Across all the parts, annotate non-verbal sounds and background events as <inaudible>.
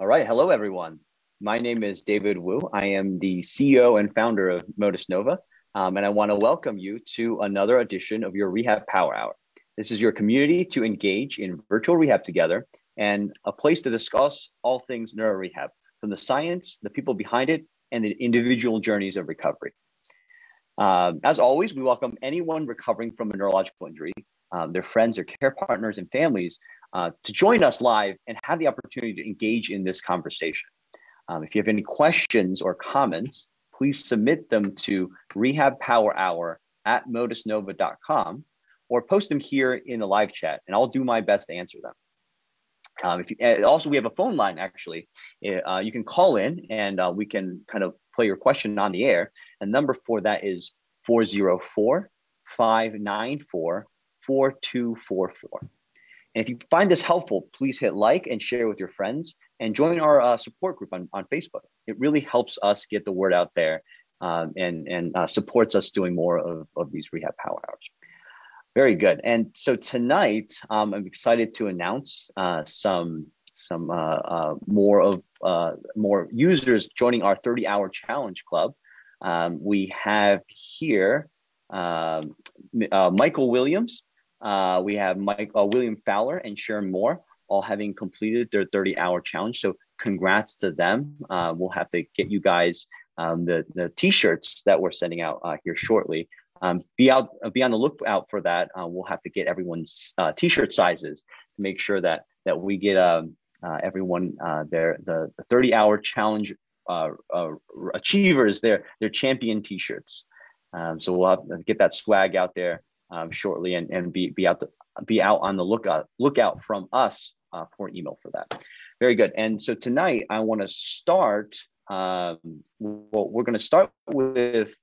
All right. Hello, everyone. My name is David Wu. I am the CEO and founder of Motus Nova, um, and I want to welcome you to another edition of your Rehab Power Hour. This is your community to engage in virtual rehab together and a place to discuss all things neuro rehab from the science, the people behind it, and the individual journeys of recovery. Um, as always, we welcome anyone recovering from a neurological injury, um, their friends, their care partners, and families uh, to join us live and have the opportunity to engage in this conversation. Um, if you have any questions or comments, please submit them to rehabpowerhour at motusnova.com or post them here in the live chat, and I'll do my best to answer them. Um, if you, also, we have a phone line actually. Uh, you can call in and uh, we can kind of play your question on the air. And number for that is 404 594 4244. And if you find this helpful, please hit like and share with your friends and join our uh, support group on, on Facebook. It really helps us get the word out there um, and, and uh, supports us doing more of, of these rehab power hours. Very good. And so tonight, um, I'm excited to announce uh, some some uh, uh, more of uh, more users joining our 30 hour challenge club. Um, we have here um, Michael Williams, uh, we have Mike, uh, William Fowler and Sharon Moore all having completed their 30 hour challenge. So congrats to them. Uh, we'll have to get you guys um, the, the t-shirts that we're sending out uh, here shortly. Um, be out, be on the lookout for that. Uh, we'll have to get everyone's uh, t-shirt sizes to make sure that that we get um, everyone their the, the 30 hour challenge achievers their their champion t-shirts. Um, so we'll have to get that swag out there um, shortly and, and be, be out to, be out on the lookout lookout from us uh, for email for that. Very good. And so tonight I want to start. Um, well, we're going to start with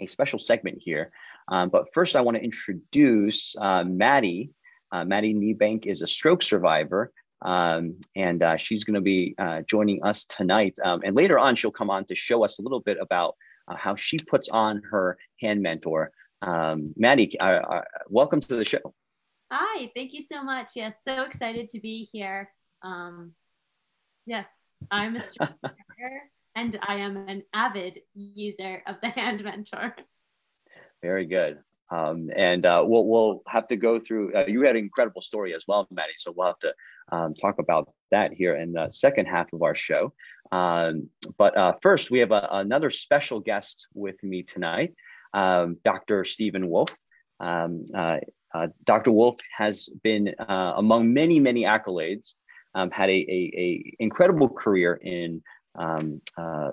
a special segment here. Um, but first, I want to introduce uh, Maddi. Uh, Maddi Niebanck is a stroke survivor, um, and uh, she's going to be uh, joining us tonight. Um, and later on, she'll come on to show us a little bit about uh, how she puts on her hand mentor. Um, Maddi, uh, uh, welcome to the show. Hi, thank you so much. Yes, so excited to be here. Um, yes, I'm a <laughs> and I am an avid user of the Hand Mentor. Very good. Um, and uh, we'll, we'll have to go through, uh, you had an incredible story as well, Maddi. So we'll have to um, talk about that here in the second half of our show. Um, but uh, first, we have a, another special guest with me tonight um, Dr. Steven Wolf. Um, uh, uh, Dr. Wolf has been uh, among many, many accolades, um, had a, a, a, incredible career in, um, uh,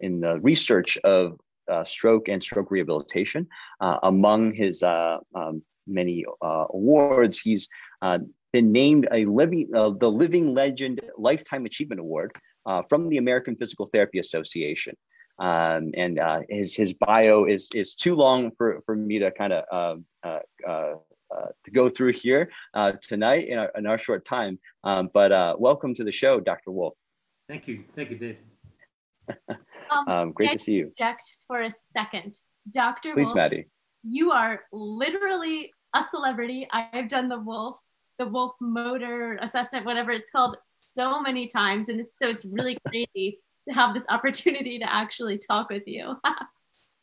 in the research of uh, stroke and stroke rehabilitation. Among his um, many awards, he's been named a living, the Living Legend Lifetime Achievement Award from the American Physical Therapy Association. Um, and uh, his his bio is is too long for, for me to kind of um, uh, uh, uh, to go through here uh, tonight in our, in our short time. Um, but uh, welcome to the show, Dr. Wolf. Thank you, thank you, Dave. um, um great to see you. Object for a second, Dr. Please, Wolf, Maddi. You are literally a celebrity. I've done the Wolf, the Wolf Motor Assessment, whatever it's called, so many times, and it's so it's really <laughs> crazy to have this opportunity to actually talk with you.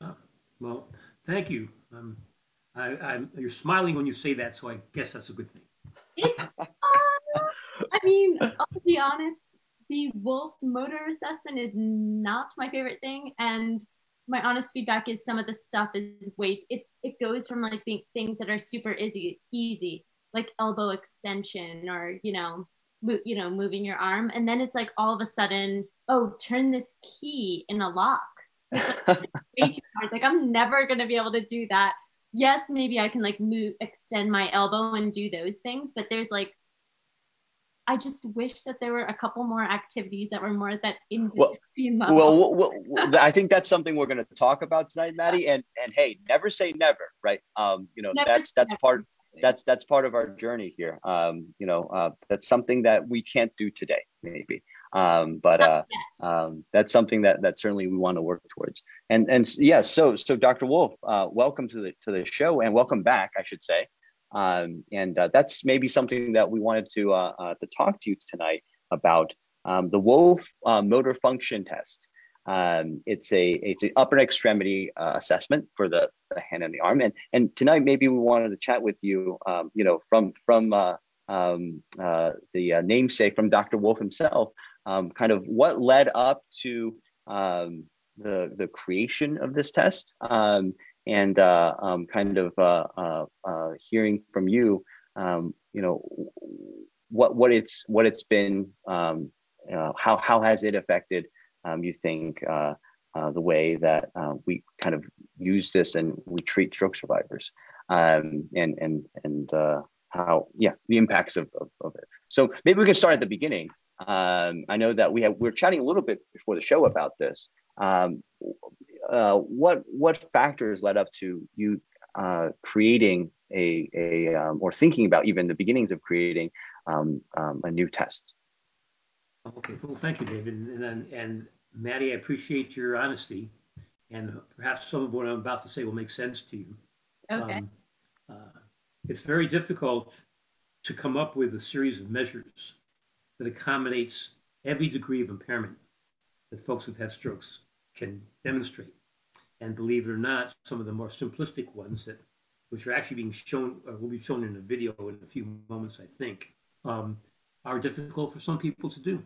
<laughs> well, thank you. Um, I, I'm, you're smiling when you say that, so I guess that's a good thing. It, uh, I mean, I'll be honest, the Wolf motor assessment is not my favorite thing. And my honest feedback is some of the stuff is weight. It, it goes from like the things that are super easy, easy, like elbow extension or, you know, you know, moving your arm. And then it's like all of a sudden, oh, turn this key in a lock. It's like, <laughs> way too hard. Like I'm never gonna be able to do that. Yes, maybe I can like move, extend my elbow and do those things, but there's like I just wish that there were a couple more activities that were more that in well, well, well, well, I think that's something we're going to talk about tonight, Maddie. And and hey, never say never, right? Um, you know, never that's that's never. part that's that's part of our journey here. Um, you know, uh, that's something that we can't do today, maybe. Um, but uh, um, that's something that that certainly we want to work towards. And and yeah, so so Dr. Wolf, uh, welcome to the to the show and welcome back, I should say. Um, and uh, that's maybe something that we wanted to uh, uh, to talk to you tonight about um, the Wolf uh, Motor Function Test. Um, it's a it's an upper extremity uh, assessment for the, the, hand and the arm. And and tonight maybe we wanted to chat with you, um, you know, from from uh, um, uh, the uh, namesake from Dr. Wolf himself, um, kind of what led up to um, the the creation of this test, um, and uh, kind of uh, hearing from you, you know, what what it's what it's been, how how has it affected um, you think uh, uh, the way that uh, we kind of use this and we treat stroke survivors? Um, and and and uh, how yeah the impacts of, of, of, it. So maybe we can start at the beginning um, i know that we have we are chatting a little bit before the show about this um, uh, what what factors led up to you uh, creating a, a um, or thinking about even the beginnings of creating um, um, a new test Okay, well, thank you, David. And, and, Maddi, I appreciate your honesty. And perhaps some of what I'm about to say will make sense to you. Okay. Um, uh, it's very difficult to come up with a series of measures that accommodates every degree of impairment that folks who've had strokes can demonstrate. And believe it or not, some of the more simplistic ones that, which are actually being shown, or will be shown in a video in a few moments, I think, um, are difficult for some people to do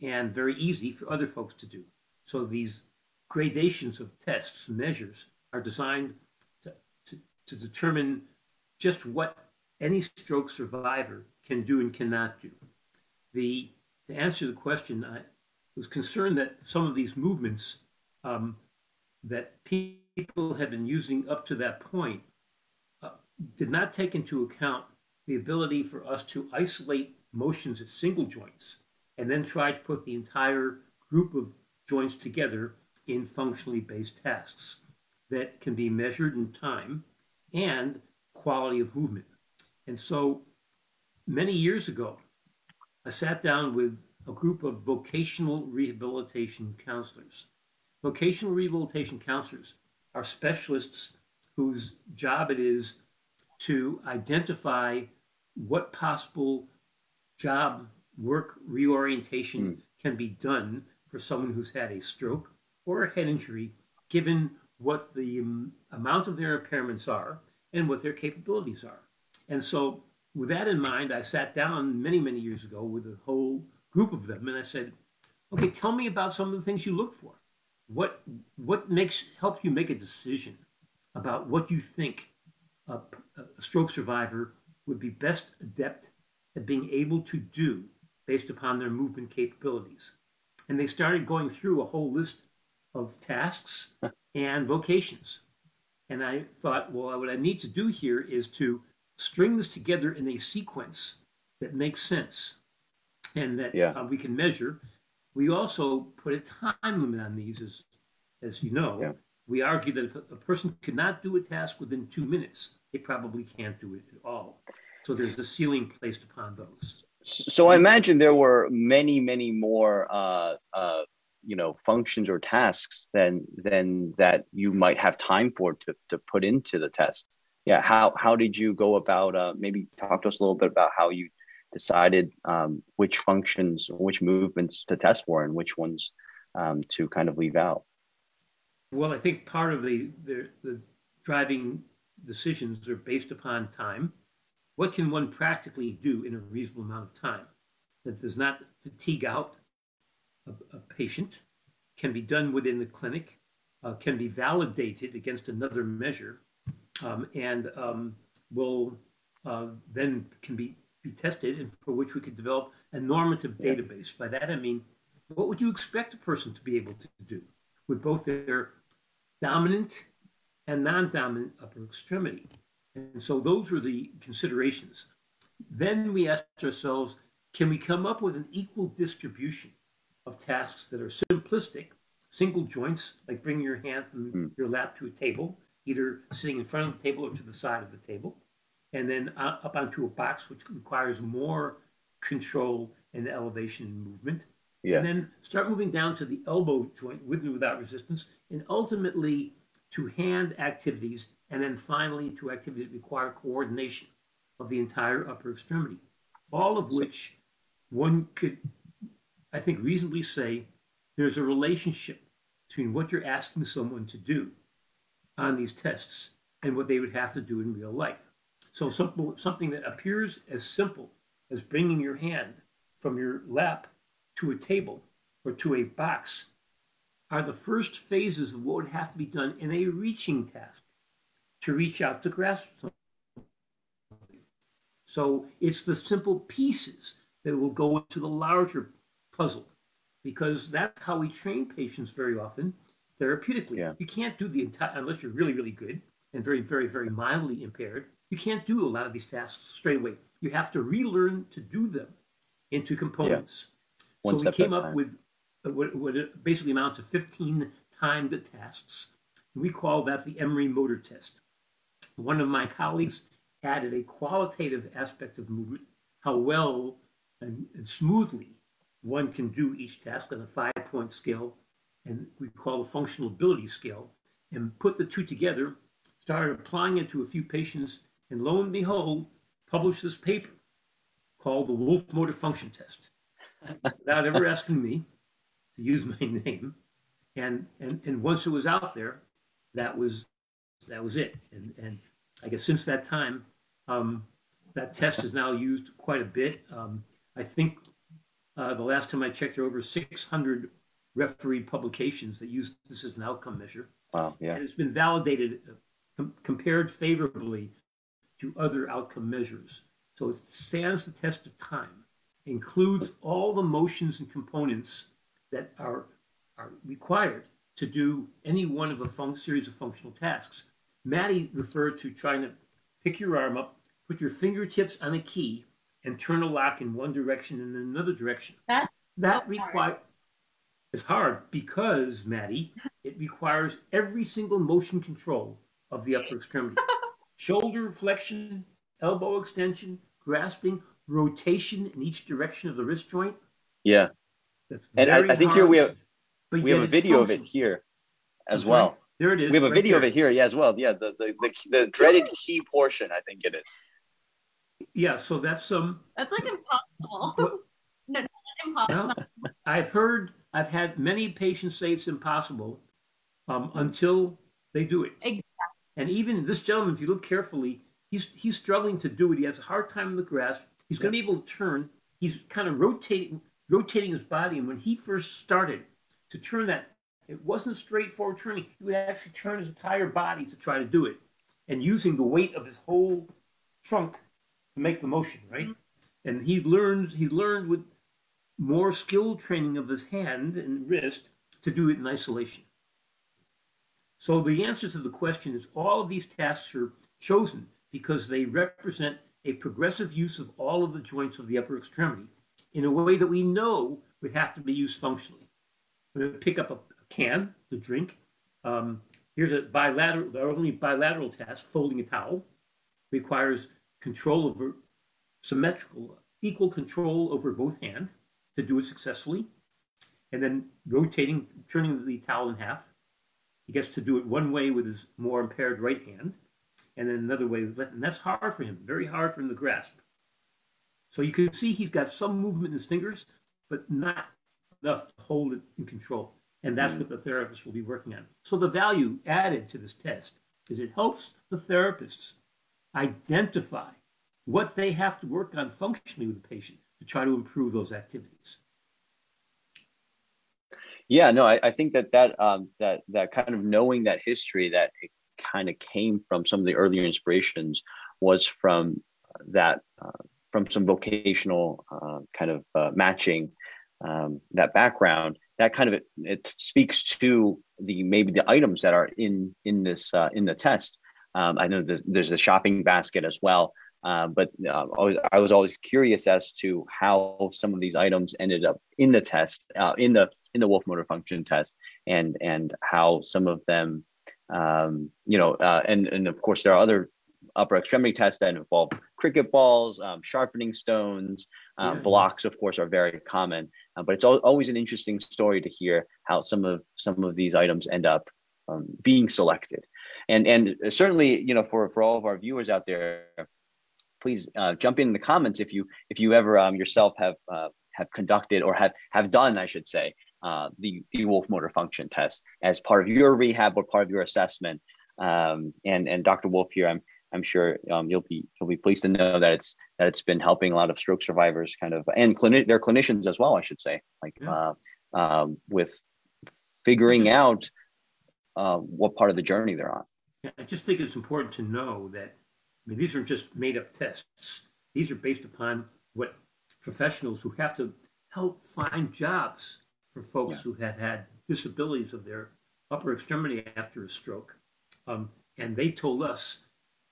and very easy for other folks to do. So these gradations of tests, measures, are designed to, to, to determine just what any stroke survivor can do and cannot do. The, to answer the question, I was concerned that some of these movements um, that people had been using up to that point uh, did not take into account the ability for us to isolate motions at single joints and then try to put the entire group of joints together in functionally based tasks that can be measured in time and quality of movement. And so many years ago, I sat down with a group of vocational rehabilitation counselors. Vocational rehabilitation counselors are specialists whose job it is to identify what possible job work reorientation mm. can be done for someone who's had a stroke or a head injury, given what the um, amount of their impairments are and what their capabilities are. And so, with that in mind, I sat down many, many years ago with a whole group of them and I said, okay, tell me about some of the things you look for. What, what makes helps you make a decision about what you think a, a stroke survivor would be best adept at being able to do based upon their movement capabilities. And they started going through a whole list of tasks <laughs> and vocations. And I thought, well, what I need to do here is to string this together in a sequence that makes sense and that yeah. uh, we can measure. We also put a time limit on these, as, as you know. Yeah. We argue that if a person cannot do a task within two minutes, they probably can't do it at all. So there's a ceiling placed upon those. So I imagine there were many, many more, uh, uh, you know, functions or tasks than than that you might have time for to to put into the test. Yeah, how how did you go about? Uh, maybe talk to us a little bit about how you decided um, which functions, which movements to test for, and which ones um, to kind of leave out. Well, I think part of the, the, the driving decisions are based upon time what can one practically do in a reasonable amount of time that does not fatigue out a, a patient, can be done within the clinic, uh, can be validated against another measure, um, and um, will uh, then can be, be tested and for which we could develop a normative yeah. database. By that I mean, what would you expect a person to be able to do with both their dominant and non-dominant upper extremity? And so those were the considerations. Then we asked ourselves, can we come up with an equal distribution of tasks that are simplistic, single joints, like bringing your hand from mm. your lap to a table, either sitting in front of the table or to the side of the table, and then uh, up onto a box, which requires more control and elevation and movement. Yeah. And then start moving down to the elbow joint with and without resistance, and ultimately to hand activities and then finally to activities that require coordination of the entire upper extremity, all of which one could I think, reasonably say there's a relationship between what you're asking someone to do on these tests and what they would have to do in real life. So simple, something that appears as simple as bringing your hand from your lap to a table or to a box are the first phases of what would have to be done in a reaching task to reach out to grasp something. So it's the simple pieces that will go into the larger puzzle because that's how we train patients very often therapeutically. Yeah. You can't do the entire, unless you're really, really good and very, very, very mildly impaired, you can't do a lot of these tasks straight away. You have to relearn to do them into components. One so we came up time. with uh, what, what basically amounts to 15 timed tasks. We call that the Emory motor test. One of my colleagues added a qualitative aspect of movement, how well and, and smoothly one can do each task on a five point scale, and we call the functional ability scale, and put the two together, started applying it to a few patients, and lo and behold, published this paper called the Wolf Motor Function Test <laughs> without ever asking me to use my name. And, and, and once it was out there, that was, that was it. And, and I guess since that time, um, that test is now used quite a bit. Um, I think uh, the last time I checked, there are over 600 refereed publications that use this as an outcome measure. Wow. Yeah. And it's been validated, uh, com- compared favorably to other outcome measures. So it stands the test of time, includes all the motions and components that are, are required to do any one of a fun- series of functional tasks. Maddi referred to trying to pick your arm up, put your fingertips on a key, and turn a lock in one direction and in another direction. That's that so require it's hard because Maddi, it requires every single motion control of the upper extremity. <laughs> Shoulder flexion, elbow extension, grasping, rotation in each direction of the wrist joint. Yeah. That's And I- very I think here we hard, have- but We have a it's video of it here as I'm sorry? well. There it is. We have a right video of it here, yeah, as well. Yeah, the the, the, the dreaded key portion, I think it is. Yeah, so that's um That's like impossible. <laughs> No, not impossible. No, I've heard, I've had many patients say it's impossible um, until they do it. Exactly. And even this gentleman, if you look carefully, he's he's struggling to do it. He has a hard time in the grasp. He's going to be able to turn. He's kind of rotating, rotating his body. And when he first started to turn that, it wasn't straightforward turning. He would actually turn his entire body to try to do it, and using the weight of his whole trunk to make the motion. Right. And he learns. He learned with more skill training of his hand and wrist to do it in isolation. So the answer to the question is all of these tasks are chosen because they represent a progressive use of all of the joints of the upper extremity in a way that we know would have to be used functionally. To pick up a, a can to drink. Um, here's a bilateral, the only bilateral task, folding a towel, requires control over symmetrical, equal control over both hands to do it successfully. And then rotating, turning the towel in half. He gets to do it one way with his more impaired right hand, and then another way with left. And that's hard for him, very hard for him to grasp. So you can see he's got some movement in his fingers, but not enough to hold it in control. And that's mm. what the therapist will be working on. So the value added to this test is it helps the therapists identify what they have to work on functionally with the patient to try to improve those activities. Yeah, no, I, I think that that um, that that kind of knowing that history that it kind of came from some of the earlier inspirations was from that uh, from some vocational uh, kind of uh, matching um, that background. That kind of it, it speaks to the maybe the items that are in in this uh, in the test. Um, I know there's, there's a shopping basket as well. Uh, but uh, always, I was always curious as to how some of these items ended up in the test, uh, in the in the Wolf motor function test, and and how some of them, um, you know, uh, and and of course there are other upper extremity tests that involve cricket balls, um, sharpening stones, uh, Yeah. blocks. Of course, are very common, but it's al- always an interesting story to hear how some of some of these items end up um, being selected, and and certainly, you know, for for all of our viewers out there please uh, jump in the comments if you if you ever um, yourself have uh, have conducted or have have done, I should say, uh, the the Wolf motor function test as part of your rehab or part of your assessment. Um, and and Dr. Wolf here, I'm I'm sure um, you'll be you'll be pleased to know that it's that it's been helping a lot of stroke survivors, kind of, and clinic their clinicians as well, I should say, like yeah. uh, um, with figuring out uh, what part of the journey they're on. I just think it's important to know that I mean these are just made up tests. These are based upon what professionals who have to help find jobs for folks yeah. who have had disabilities of their upper extremity after a stroke. Um, and they told us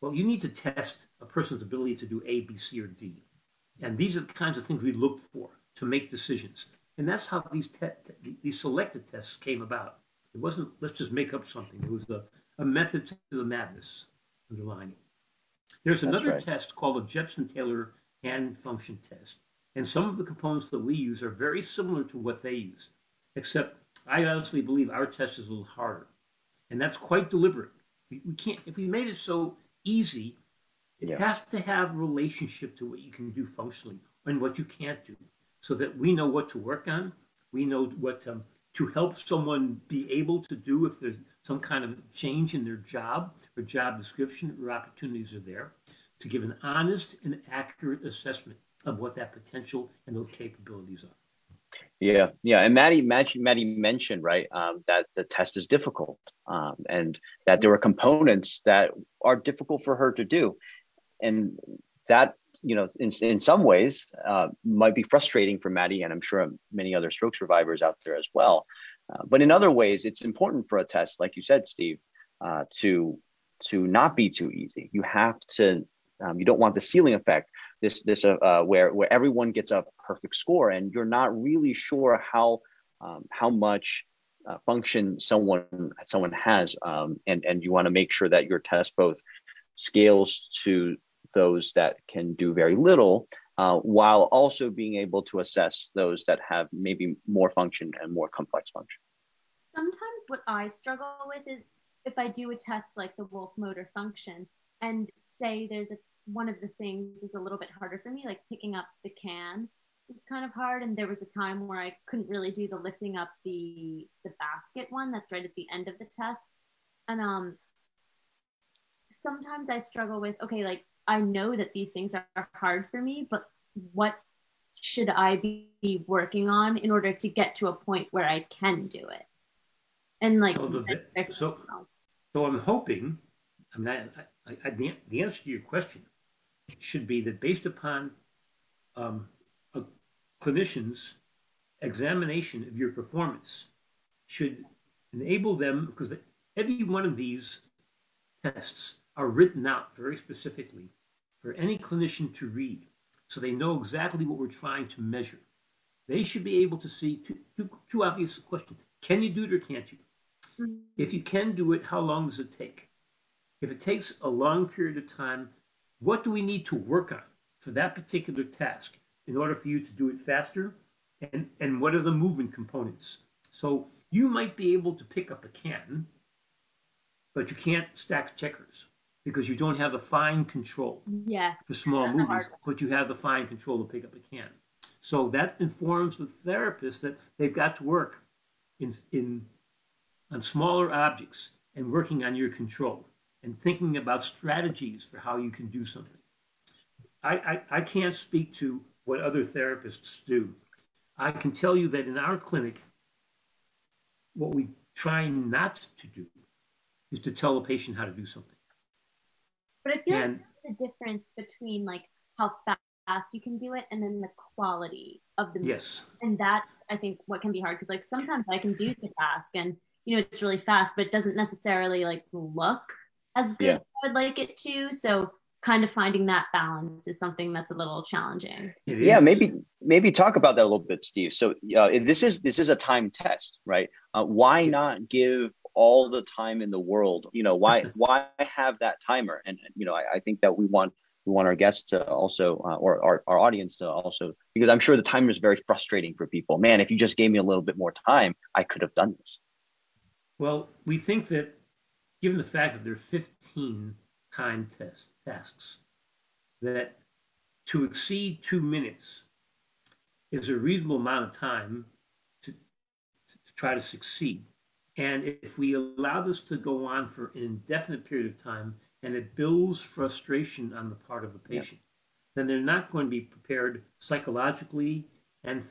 well, you need to test a person's ability to do A, B, C, or D. And these are the kinds of things we look for to make decisions. And that's how these these selected tests came about. It wasn't let's just make up something. It was a, a method to the madness underlying it. There's another right. test called a Jebsen Taylor hand function test. And some of the components that we use are very similar to what they use, except I honestly believe our test is a little harder. And that's quite deliberate. We, we can't, if we made it so easy. It yeah. has to have relationship to what you can do functionally and what you can't do, so that we know what to work on. We know what um, to help someone be able to do if there's some kind of change in their job or job description or opportunities are there. To give an honest and accurate assessment of what that potential and those capabilities are. Yeah, yeah, and Maddi, Maddi, Maddi mentioned right um, that the test is difficult, um, and that there were components that are difficult for her to do, and that you know, in in some ways, uh, might be frustrating for Maddi, and I'm sure many other stroke survivors out there as well. Uh, but in other ways, it's important for a test, like you said, Steve, uh, to to not be too easy. You have to. Um, you don't want the ceiling effect this this uh, uh, where where everyone gets a perfect score and you're not really sure how um, how much uh, function someone someone has um, and and you want to make sure that your test both scales to those that can do very little uh, while also being able to assess those that have maybe more function and more complex function. Sometimes what I struggle with is if I do a test like the Wolf motor function and say there's a one of the things is a little bit harder for me, like picking up the can is kind of hard. And there was a time where I couldn't really do the lifting up the the basket one that's right at the end of the test. And um sometimes I struggle with, okay, like I know that these things are hard for me, but what should I be working on in order to get to a point where I can do it? And like, so, the, so, so I'm hoping, I mean, I, I, I, the, the answer to your question should be that based upon um, a clinician's examination of your performance should enable them, because every one of these tests are written out very specifically for any clinician to read so they know exactly what we're trying to measure. They should be able to see two, two, two obvious questions. Can you do it or can't you? Mm-hmm. If you can do it, how long does it take? If it takes a long period of time, what do we need to work on for that particular task in order for you to do it faster? And, and what are the movement components? So you might be able to pick up a can, but you can't stack checkers because you don't have the fine control yes. for small movements, but you have the fine control to pick up a can. So that informs the therapist that they've got to work in, in on smaller objects and working on your control and thinking about strategies for how you can do something. I, I, I can't speak to what other therapists do. I can tell you that in our clinic, what we try not to do is to tell a patient how to do something. But I feel and, like there's a difference between like how fast you can do it and then the quality of the yes. And that's I think what can be hard because like sometimes I can do the task and you know it's really fast, but it doesn't necessarily like look as good yeah. as I would like it to. So kind of finding that balance is something that's a little challenging. Yeah, maybe maybe talk about that a little bit, Steve. So uh, this is this is a time test, right? Uh, why not give all the time in the world? You know, why <laughs> why have that timer? And you know, I, I think that we want we want our guests to also uh, or our, our audience to also because i'm sure the timer is very frustrating for people man if you just gave me a little bit more time i could have done this well we think that given the fact that there are 15 time test, tasks, that to exceed two minutes is a reasonable amount of time to, to try to succeed. And if we allow this to go on for an indefinite period of time and it builds frustration on the part of the patient, then they're not going to be prepared psychologically and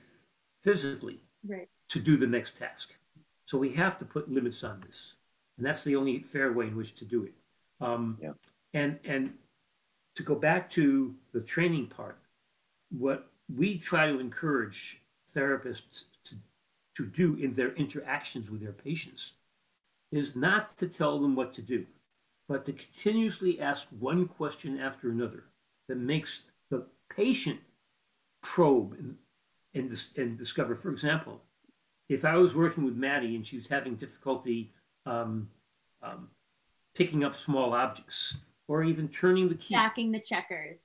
physically right. to do the next task. So we have to put limits on this, and that's the only fair way in which to do it. Um, yeah. And and to go back to the training part, what we try to encourage therapists to, to do in their interactions with their patients is not to tell them what to do, but to continuously ask one question after another that makes the patient probe and, and, and discover. For example, if I was working with Maddi and she was having difficulty um, um, picking up small objects or even turning the key, stacking the checkers,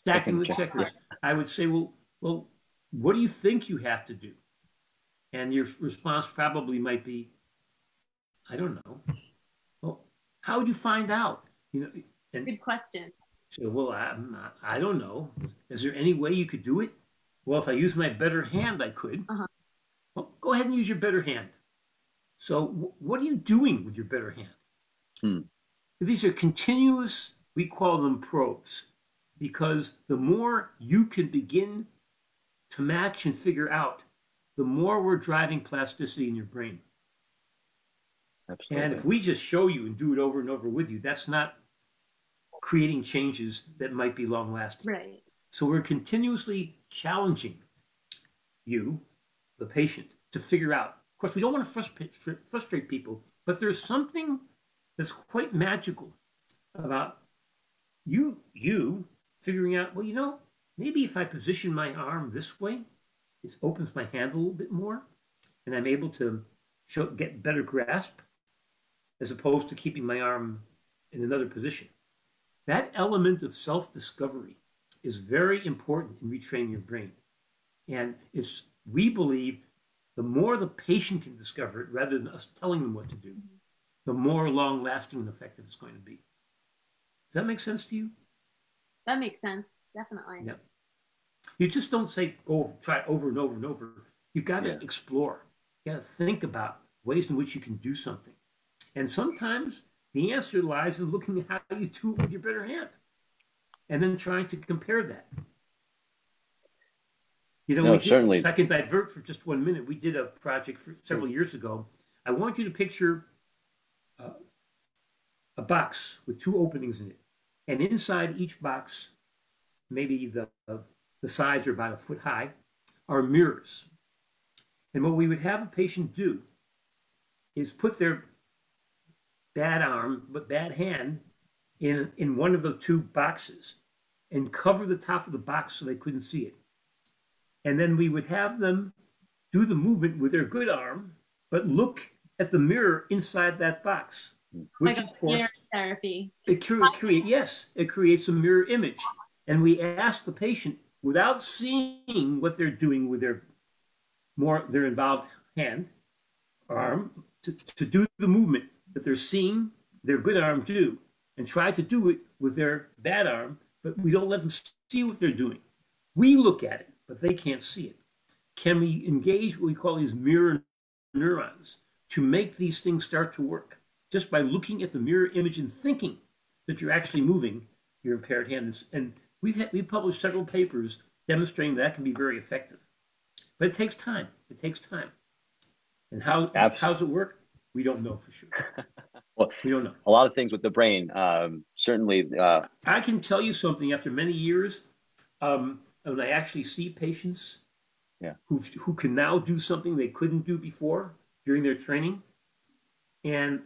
stacking the checkers, I would say, well, well, what do you think you have to do? And your response probably might be, I don't know. Well, how would you find out? You know, and good question. So, well, I, I don't know. Is there any way you could do it? Well, if I use my better hand, I could. Uh-huh. Well, go ahead and use your better hand. So, w- what are you doing with your better hand? Hmm. These are continuous, we call them probes, because the more you can begin to match and figure out, the more we're driving plasticity in your brain. Absolutely. And if we just show you and do it over and over with you, that's not creating changes that might be long lasting. Right. So we're continuously challenging you, the patient, to figure out. Of course, we don't want to frustrate, frustrate people, but there's something that's quite magical about you, you figuring out, well, you know, maybe if I position my arm this way, it opens my hand a little bit more, and I'm able to show, get better grasp, as opposed to keeping my arm in another position. That element of self-discovery is very important in retraining your brain. And it's we believe the more the patient can discover it rather than us telling them what to do, the more long lasting and effective it's going to be. Does that make sense to you? That makes sense, definitely. Yeah. You just don't say go try over and over and over. You've got to yeah. explore. You got to think about ways in which you can do something. And sometimes the answer lies in looking at how you do it with your better hand and then trying to compare that. You know, no, did, certainly. if I can divert for just one minute, we did a project for several years ago. I want you to picture uh, a box with two openings in it, and inside each box, maybe the uh, the sides are about a foot high, are mirrors. And what we would have a patient do is put their bad arm but bad hand in in one of the two boxes and cover the top of the box so they couldn't see it. And then we would have them do the movement with their good arm, but look at the mirror inside that box, which like of course therapy. It cre- create yes, it creates a mirror image, and we ask the patient without seeing what they're doing with their more their involved hand arm to, to do the movement that they're seeing their good arm do and try to do it with their bad arm, but we don't let them see what they're doing. We look at it, but they can't see it. Can we engage what we call these mirror neurons to make these things start to work just by looking at the mirror image and thinking that you're actually moving your impaired hand? And we've, had, we've published several papers demonstrating that can be very effective. But it takes time. It takes time. And how, how does it work? We don't know for sure. <laughs> well, we don't know. A lot of things with the brain. Um, certainly. Uh, I can tell you something after many years, um, when I actually see patients yeah. who, who can now do something they couldn't do before during their training. And,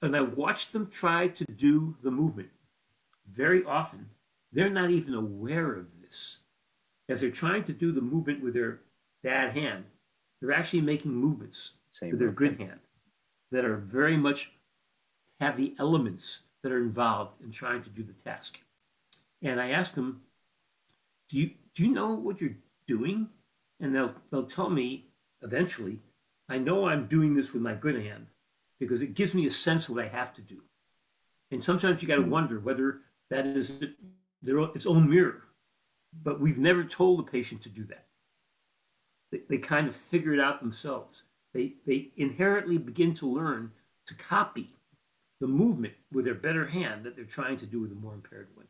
and I watch them try to do the movement. Very often, they're not even aware of this. As they're trying to do the movement with their bad hand, they're actually making movements Same with their good hand that are very much have the elements that are involved in trying to do the task. And I ask them, do you, do you know what you're doing? And they'll, they'll tell me eventually, I know I'm doing this with my good hand because it gives me a sense of what I have to do. And sometimes you got to hmm. wonder whether that is their, its own mirror. But we've never told the patient to do that. they, they kind of figure it out themselves. They, they inherently begin to learn to copy the movement with their better hand that they're trying to do with a more impaired one.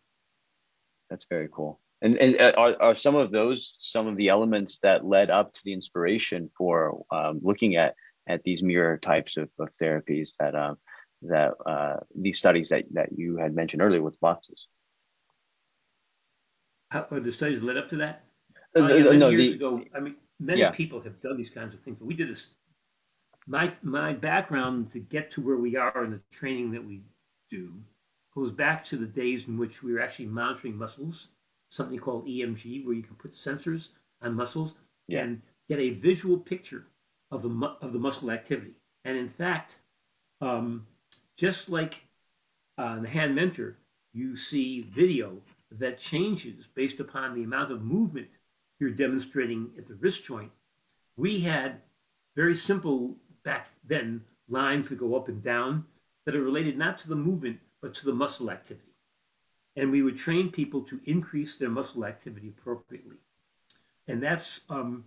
That's very cool. And, and uh, are, are some of those some of the elements that led up to the inspiration for um, looking at at these mirror types of, of therapies that um, that uh, these studies that, that you had mentioned earlier with boxes? How, are the studies led up to that? Uh, yeah, many no, years the, ago, I mean, many yeah. people have done these kinds of things, but we did this. My my background to get to where we are in the training that we do goes back to the days in which we were actually monitoring muscles, something called EMG, where you can put sensors on muscles yeah. and get a visual picture of the, of the muscle activity. And in fact, um, just like uh, the hand mentor, you see video that changes based upon the amount of movement you're demonstrating at the wrist joint. We had very simple back then lines that go up and down that are related not to the movement, but to the muscle activity. And we would train people to increase their muscle activity appropriately. And that's um,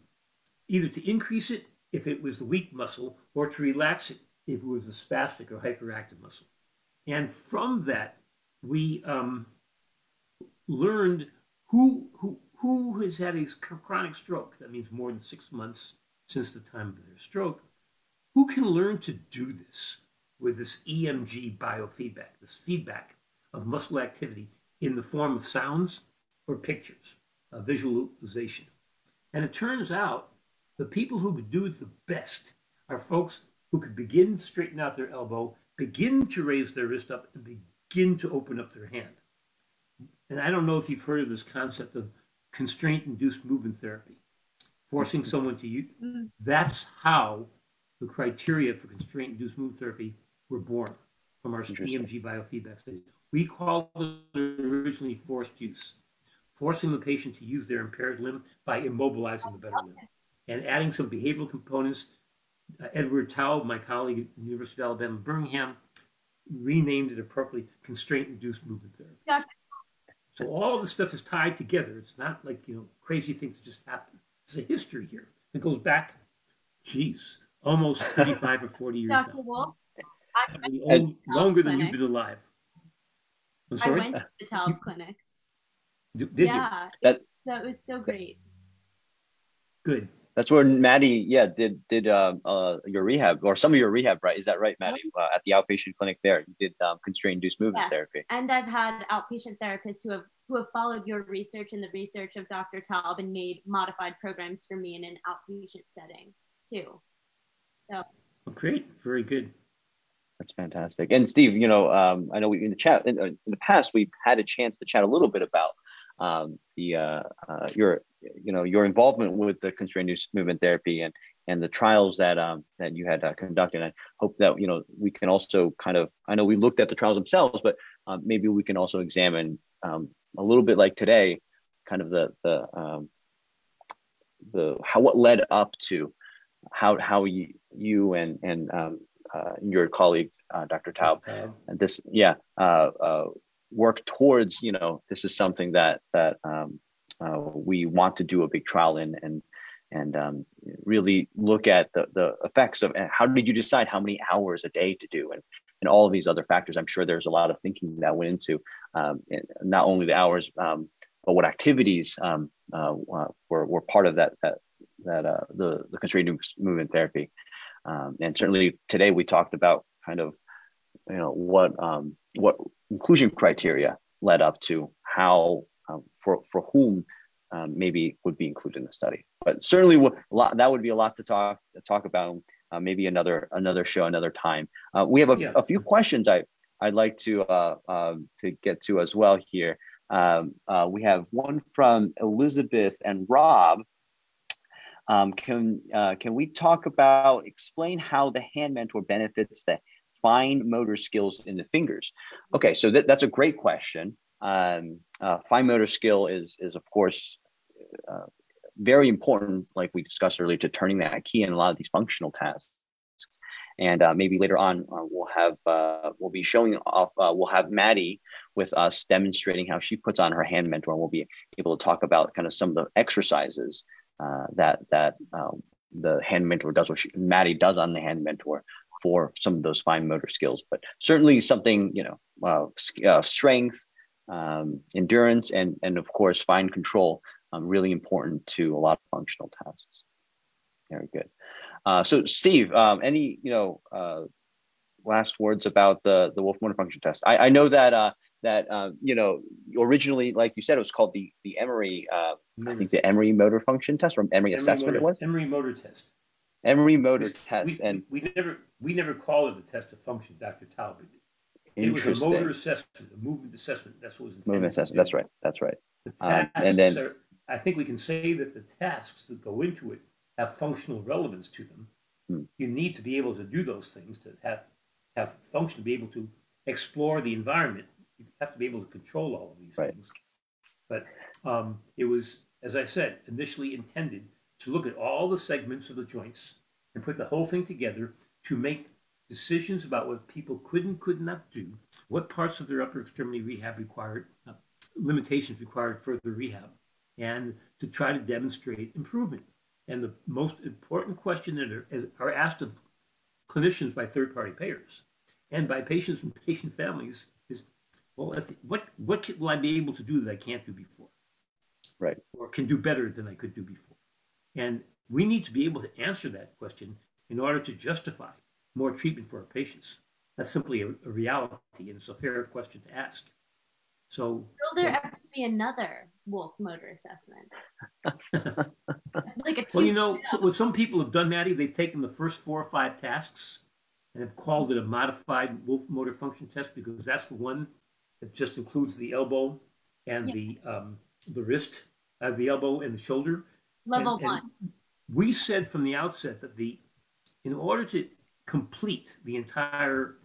either to increase it if it was the weak muscle or to relax it if it was a spastic or hyperactive muscle. And from that, we um, learned who, who, who has had a chronic stroke, that means more than six months since the time of their stroke, who can learn to do this with this EMG biofeedback, this feedback of muscle activity in the form of sounds or pictures, a visualization. And it turns out the people who could do the best are folks who could begin to straighten out their elbow, begin to raise their wrist up, and begin to open up their hand. And I don't know if you've heard of this concept of constraint induced movement therapy, forcing someone to use. That's how the criteria for constraint induced movement therapy were born from our EMG biofeedback studies. We called it originally forced use, forcing the patient to use their impaired limb by immobilizing the better limb and adding some behavioral components. Uh, Edward Taub, my colleague at the University of Alabama, Birmingham, renamed it appropriately constraint-induced movement therapy. Yeah. So all this stuff is tied together. It's not like you know crazy things just happen. It's a history here. It goes back, geez, almost 35 or 40 years Dr. now. Wolf, I mean, longer than you've been alive. I'm sorry? I went to the Taub clinic. Did yeah, you? That, so it was so great. Good. That's where Maddi, yeah, did did uh, uh, your rehab or some of your rehab, right? Is that right, Maddi? Uh, at the outpatient clinic there, you did um, constraint induced movement yes. therapy. And I've had outpatient therapists who have who have followed your research and the research of Dr. Taub and made modified programs for me in an outpatient setting too. So well, great, very good. That's fantastic. And Steve, you know, um, I know we in the chat in, in, the past we've had a chance to chat a little bit about um, the uh, uh, your you know your involvement with the constrained induced movement therapy and and the trials that um, that you had uh, conducted. I hope that you know we can also kind of I know we looked at the trials themselves, but um, maybe we can also examine um, a little bit like today, kind of the the um, the how what led up to how how you you and and uh, your colleague uh, Dr. Taub. And this yeah uh, uh, work towards you know this is something that that um, uh, we want to do a big trial in and and um, really look at the, the effects of how did you decide how many hours a day to do and and all of these other factors. I'm sure there's a lot of thinking that went into um, not only the hours um, but what activities um, uh, were, were part of that that that uh, the the constraint movement therapy um, and certainly today we talked about kind of you know what um, what inclusion criteria led up to how um, for for whom um, maybe would be included in the study. But certainly, a lot, that would be a lot to talk to talk about. Uh, maybe another another show, another time. Uh, we have a, yeah. a, few questions I I'd like to uh, um, to get to as well here. Um, uh, we have one from Elizabeth and Rob. Um, can uh, can we talk about explain how the hand mentor benefits the fine motor skills in the fingers? Okay, so that, that's a great question. Um, uh, fine motor skill is, is of course, uh, very important, like we discussed earlier, to turning that key in a lot of these functional tasks. And uh, maybe later on, uh, we'll have uh, we'll be showing off. We'll have Maddi with us demonstrating how she puts on her hand mentor, and we'll be able to talk about kind of some of the exercises uh, that that um, the hand mentor does what Maddi does on the hand mentor for some of those fine motor skills. But certainly something you know, uh, uh, strength, um, endurance, and and of course fine control, um, really important to a lot of functional tasks. Very good. Uh, so Steve, um, any you know uh, last words about the the Wolf motor function test? I, I know that uh, that uh, you know originally, like you said, it was called the the Emory. Uh, I think the Emory motor function test or Emory, Emory assessment. Motor, it was Emory motor test. Emory motor test, we, and we never we never call it a test of function, Dr. Taub. It was a motor assessment, a movement assessment. That's what was intended. Movement assessment. That's right. That's right. Um, and then are, I think we can say that the tasks that go into it have functional relevance to them. Hmm. You need to be able to do those things to have have function, to be able to explore the environment you have to be able to control all of these right. things. But um, it was, as I said, initially intended to look at all the segments of the joints and put the whole thing together to make decisions about what people could and could not do, what parts of their upper extremity rehab required, uh, limitations required further rehab, and to try to demonstrate improvement. And the most important question that are, are asked of clinicians by third party payers and by patients and patient families well, if, what what will I be able to do that I can't do before? Right. Or can do better than I could do before? And we need to be able to answer that question in order to justify more treatment for our patients. That's simply a, a reality, and it's a fair question to ask. So, will there yeah. ever be another Wolf motor assessment? <laughs> like a well, you know, so, what some people have done, Maddi, they've taken the first four or five tasks and have called it a modified Wolf motor function test because that's the one it just includes the elbow and the um, the wrist, uh, the elbow and the shoulder. Level and, one. And we said from the outset that the in order to complete the entire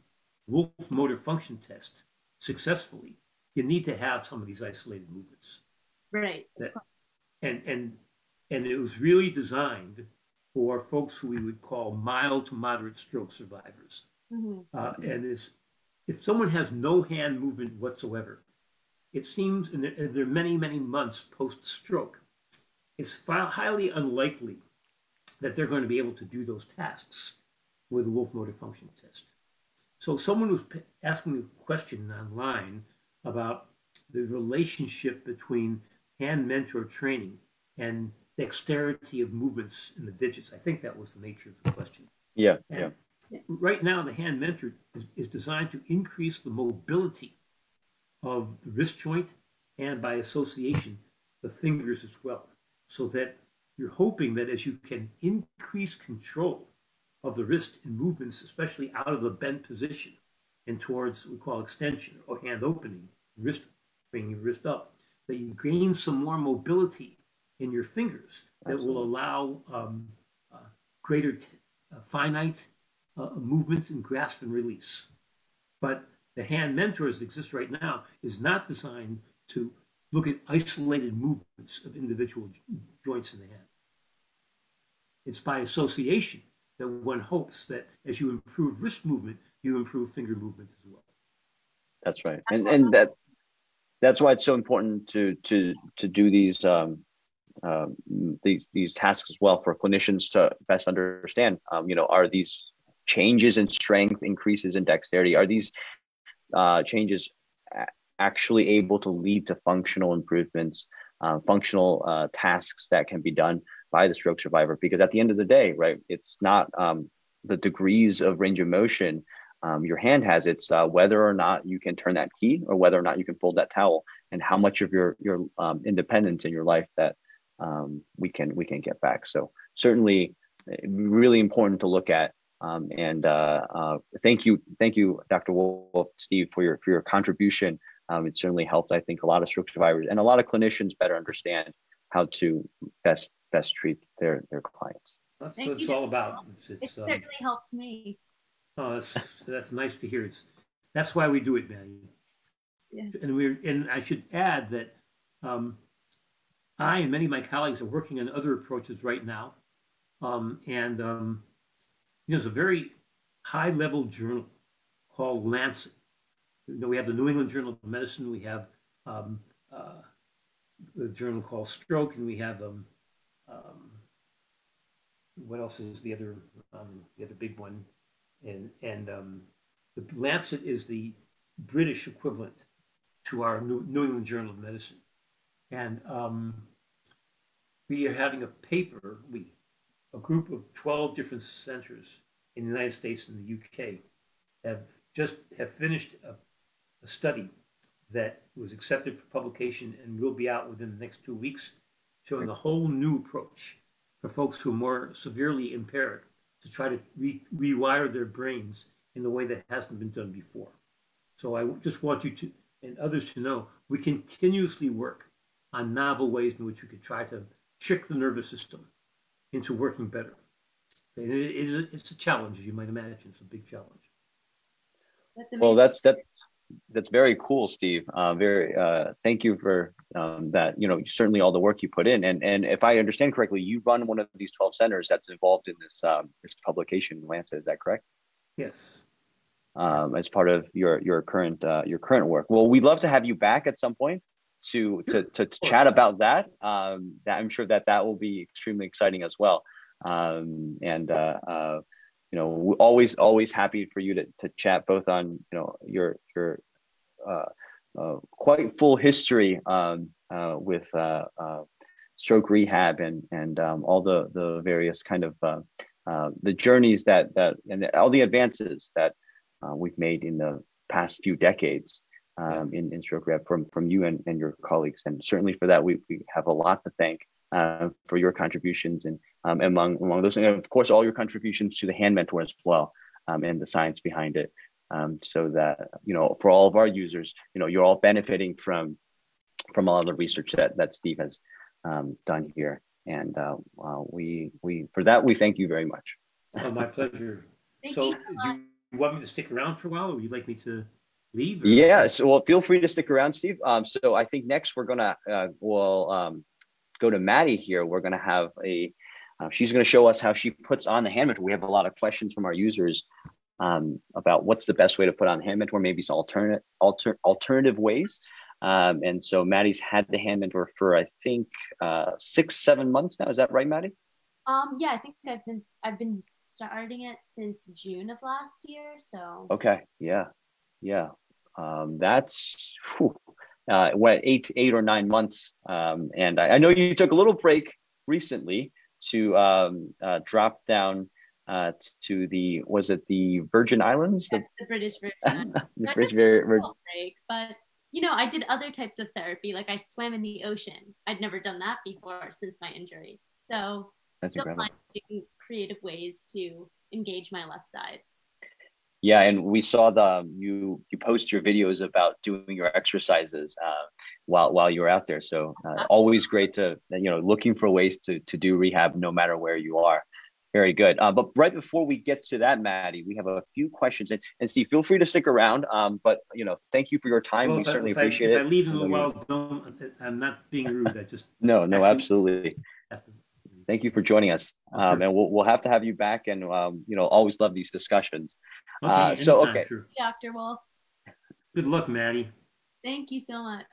Wolf motor function test successfully, you need to have some of these isolated movements. Right. That, and and and it was really designed for folks who we would call mild to moderate stroke survivors. Mm-hmm. Uh, and is if someone has no hand movement whatsoever, it seems in their, many, many months post stroke, it's highly unlikely that they're going to be able to do those tasks with a Wolf motor function test. So someone was asking a question online about the relationship between hand mentor training and dexterity of movements in the digits. I think that was the nature of the question. Yeah, and yeah. Right now, the hand mentor is, is designed to increase the mobility of the wrist joint and by association, the fingers as well. So that you're hoping that as you can increase control of the wrist in movements, especially out of the bent position and towards what we call extension or hand opening, wrist bringing your wrist up, that you gain some more mobility in your fingers that Absolutely. will allow um, uh, greater t- uh, finite uh, movement and grasp and release. But the hand mentors that exist right now is not designed to look at isolated movements of individual joints in the hand. It's by association that one hopes that as you improve wrist movement, you improve finger movement as well. That's right, and and that that's why it's so important to to to do these um, um, these these tasks as well for clinicians to best understand. Um, you know, are these changes in strength, increases in dexterity? Are these uh, changes actually able to lead to functional improvements, uh, functional uh, tasks that can be done by the stroke survivor? Because at the end of the day, right, it's not um, the degrees of range of motion um, your hand has. It's uh, whether or not you can turn that key or whether or not you can fold that towel, and how much of your your um, independence in your life that um, we can we can get back. So certainly, eh, really important to look at um, and uh, uh, thank you, thank you, Dr. Wolf, Steve, for your for your contribution. Um, it certainly helped, I think, a lot of stroke survivors and a lot of clinicians better understand how to best best treat their their clients. That's thank what it's all about. It's, it's, it um, certainly um, helped me. Oh, that's that's nice to hear. It's that's why we do it, man. Yeah. And we and I should add that um, I and many of my colleagues are working on other approaches right now, um, and um, there's a very high level journal called Lancet. You know, we have the New England Journal of Medicine, we have um, uh, the journal called Stroke, and we have um, um, what else is the other um, the other big one? And and um, the Lancet is the British equivalent to our New, New England Journal of Medicine, and um, we are having a paper. We a group of twelve different centers in the United States and the UK have just have finished a, a study that was accepted for publication and will be out within the next two weeks, showing a whole new approach for folks who are more severely impaired to try to re- rewire their brains in a way that hasn't been done before. So I just want you to and others to know we continuously work on novel ways in which we could try to trick the nervous system into working better. And it is it's a challenge, as you might imagine. It's a big challenge. That's well, that's that's that's very cool, Steve. Uh, very uh, thank you for um, that. You know, certainly all the work you put in, and and if I understand correctly, you run one of these twelve centers that's involved in this um, this publication, Lancet. Is that correct? Yes. Um, as part of your your current uh, your current work. Well, we'd love to have you back at some point to to to, to chat about that. Um, that I'm sure that that will be extremely exciting as well. Um, and uh, uh, you know, always always happy for you to to chat both on you know your your uh, uh, quite full history um, uh, with uh, uh, stroke rehab and and um, all the the various kind of uh, the journeys that that and all the advances that we've made in the past few decades um, in, in stroke rehab from from you and, and your colleagues and certainly for that we, we have a lot to thank uh, for your contributions and um, among among those, and of course, all your contributions to the hand mentor as well, um, and the science behind it, um, so that you know for all of our users, you know, you're all benefiting from from all of the research that that Steve has um, done here, and uh, uh, we we for that we thank you very much. Oh, my pleasure. so, do you want me to stick around for a while, or would you like me to? Leave? Or? Yeah, so well, feel free to stick around, Steve. Um, so I think next we're gonna uh, well um, go to Maddi here, we're going to have a, uh, she's going to show us how she puts on the hand mentor. We have a lot of questions from our users um, about what's the best way to put on hand mentor, maybe some alternate, alter, alternative ways. Um, and so Maddi's had the hand mentor for, I think, uh, six, seven months now. Is that right, Maddi? Um, yeah, I think I've been, I've been starting it since June of last year. So. Okay. Yeah. Yeah. Um, that's, whew, uh, what eight eight or nine months. Um, and I, I, know you took a little break recently to um, uh, drop down uh, to the was it the Virgin Islands? Yes, the, the, British Virgin. <laughs> the British break, but you know I did other types of therapy, like I swam in the ocean. I'd never done that before since my injury, so That's still incredible. finding creative ways to engage my left side. Yeah, and we saw the you you post your videos about doing your exercises uh, while while you're out there. So uh, always great to you know looking for ways to to do rehab no matter where you are. Very good. Uh, but right before we get to that, Maddi, we have a few questions. And, and Steve, feel free to stick around. Um, but you know, thank you for your time. Well, we certainly I, appreciate if it. If I leave in a little while, don't. I'm not being rude. I just no, no, absolutely. Thank you for joining us, <laughs> um, and we'll we'll have to have you back. And um, you know, always love these discussions. Okay, uh, so okay, Dr. Wolf. Good luck, Maddi. Thank you so much.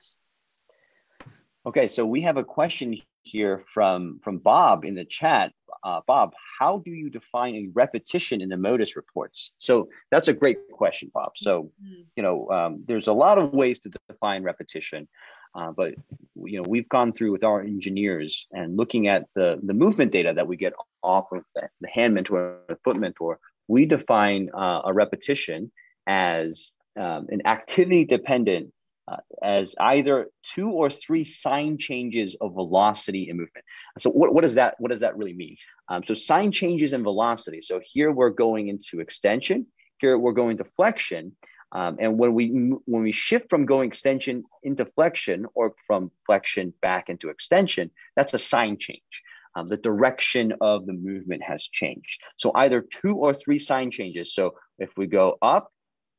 Okay, so we have a question here from from Bob in the chat. Uh, Bob, how do you define a repetition in the Motus reports? So that's a great question, Bob. So mm-hmm. you know, um, there's a lot of ways to define repetition. Uh, but you know, we've gone through with our engineers and looking at the, the movement data that we get off of the, the hand mentor, the foot mentor, we define uh, a repetition as um, an activity dependent uh, as either two or three sign changes of velocity and movement. So what, what does that what does that really mean? Um, so sign changes in velocity. So here we're going into extension. Here we're going to flexion. Um, and when we when we shift from going extension into flexion or from flexion back into extension, that's a sign change. Um, the direction of the movement has changed. So either two or three sign changes. So if we go up,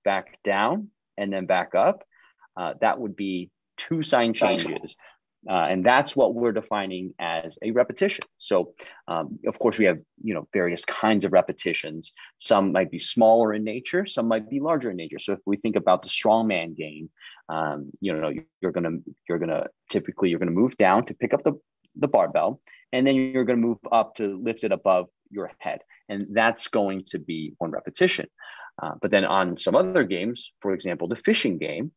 back down, and then back up, uh, that would be two sign changes. Uh, and that's what we're defining as a repetition. So, um, of course, we have you know various kinds of repetitions. Some might be smaller in nature, some might be larger in nature. So, if we think about the strongman game, um, you know, you're gonna you're gonna typically you're gonna move down to pick up the the barbell, and then you're gonna move up to lift it above your head. And that's going to be one repetition. Uh, but then on some other games, for example, the fishing game,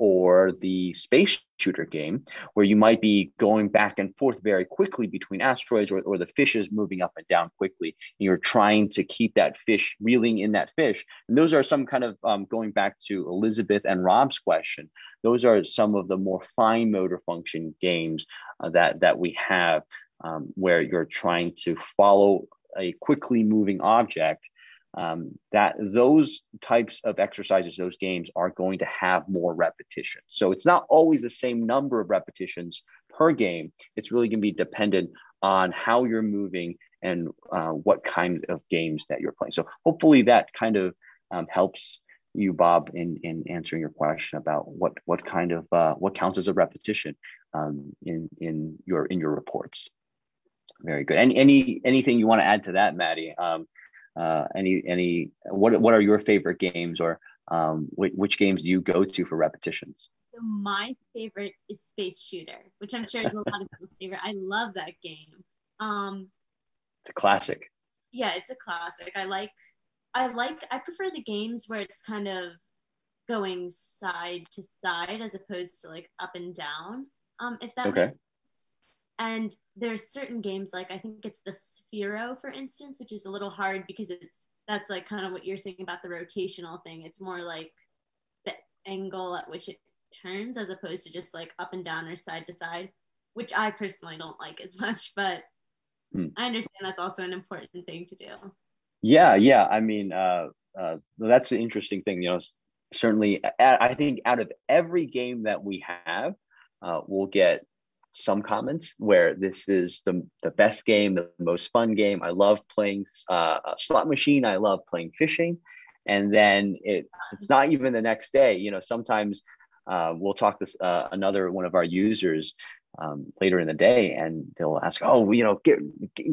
or the space shooter game, where you might be going back and forth very quickly between asteroids or, or the fish is moving up and down quickly. And you're trying to keep that fish reeling in that fish. And those are some kind of um, going back to Elizabeth and Rob's question. Those are some of the more fine motor function games uh, that, that we have um, where you're trying to follow a quickly moving object um, that those types of exercises, those games are going to have more repetition. So it's not always the same number of repetitions per game. It's really going to be dependent on how you're moving and uh, what kind of games that you're playing. So hopefully that kind of um, helps you, Bob, in, in answering your question about what what kind of uh, what counts as a repetition um, in in your in your reports. Very good. And any anything you want to add to that, Maddi? Um, uh, any any what what are your favorite games or um, which, which games do you go to for repetitions? So my favorite is Space Shooter, which I'm sure is a lot of people's favorite. I love that game. Um, it's a classic. Yeah, it's a classic. I like I like I prefer the games where it's kind of going side to side as opposed to like up and down. Um, if that okay. Makes and there's certain games like I think it's the Sphero, for instance, which is a little hard because it's that's like kind of what you're saying about the rotational thing. It's more like the angle at which it turns as opposed to just like up and down or side to side, which I personally don't like as <laughs> much, but hmm. I understand that's also an important thing to do. Yeah, yeah. I mean, uh, uh, that's an interesting thing. You know, certainly, I think out of every game that we have, uh, we'll get some comments where this is the, the best game, the most fun game. I love playing uh, slot machine. I love playing fishing. And then it, it's not even the next day. You know, sometimes uh, we'll talk to uh, another one of our users um, later in the day, and they'll ask, "Oh, you know, get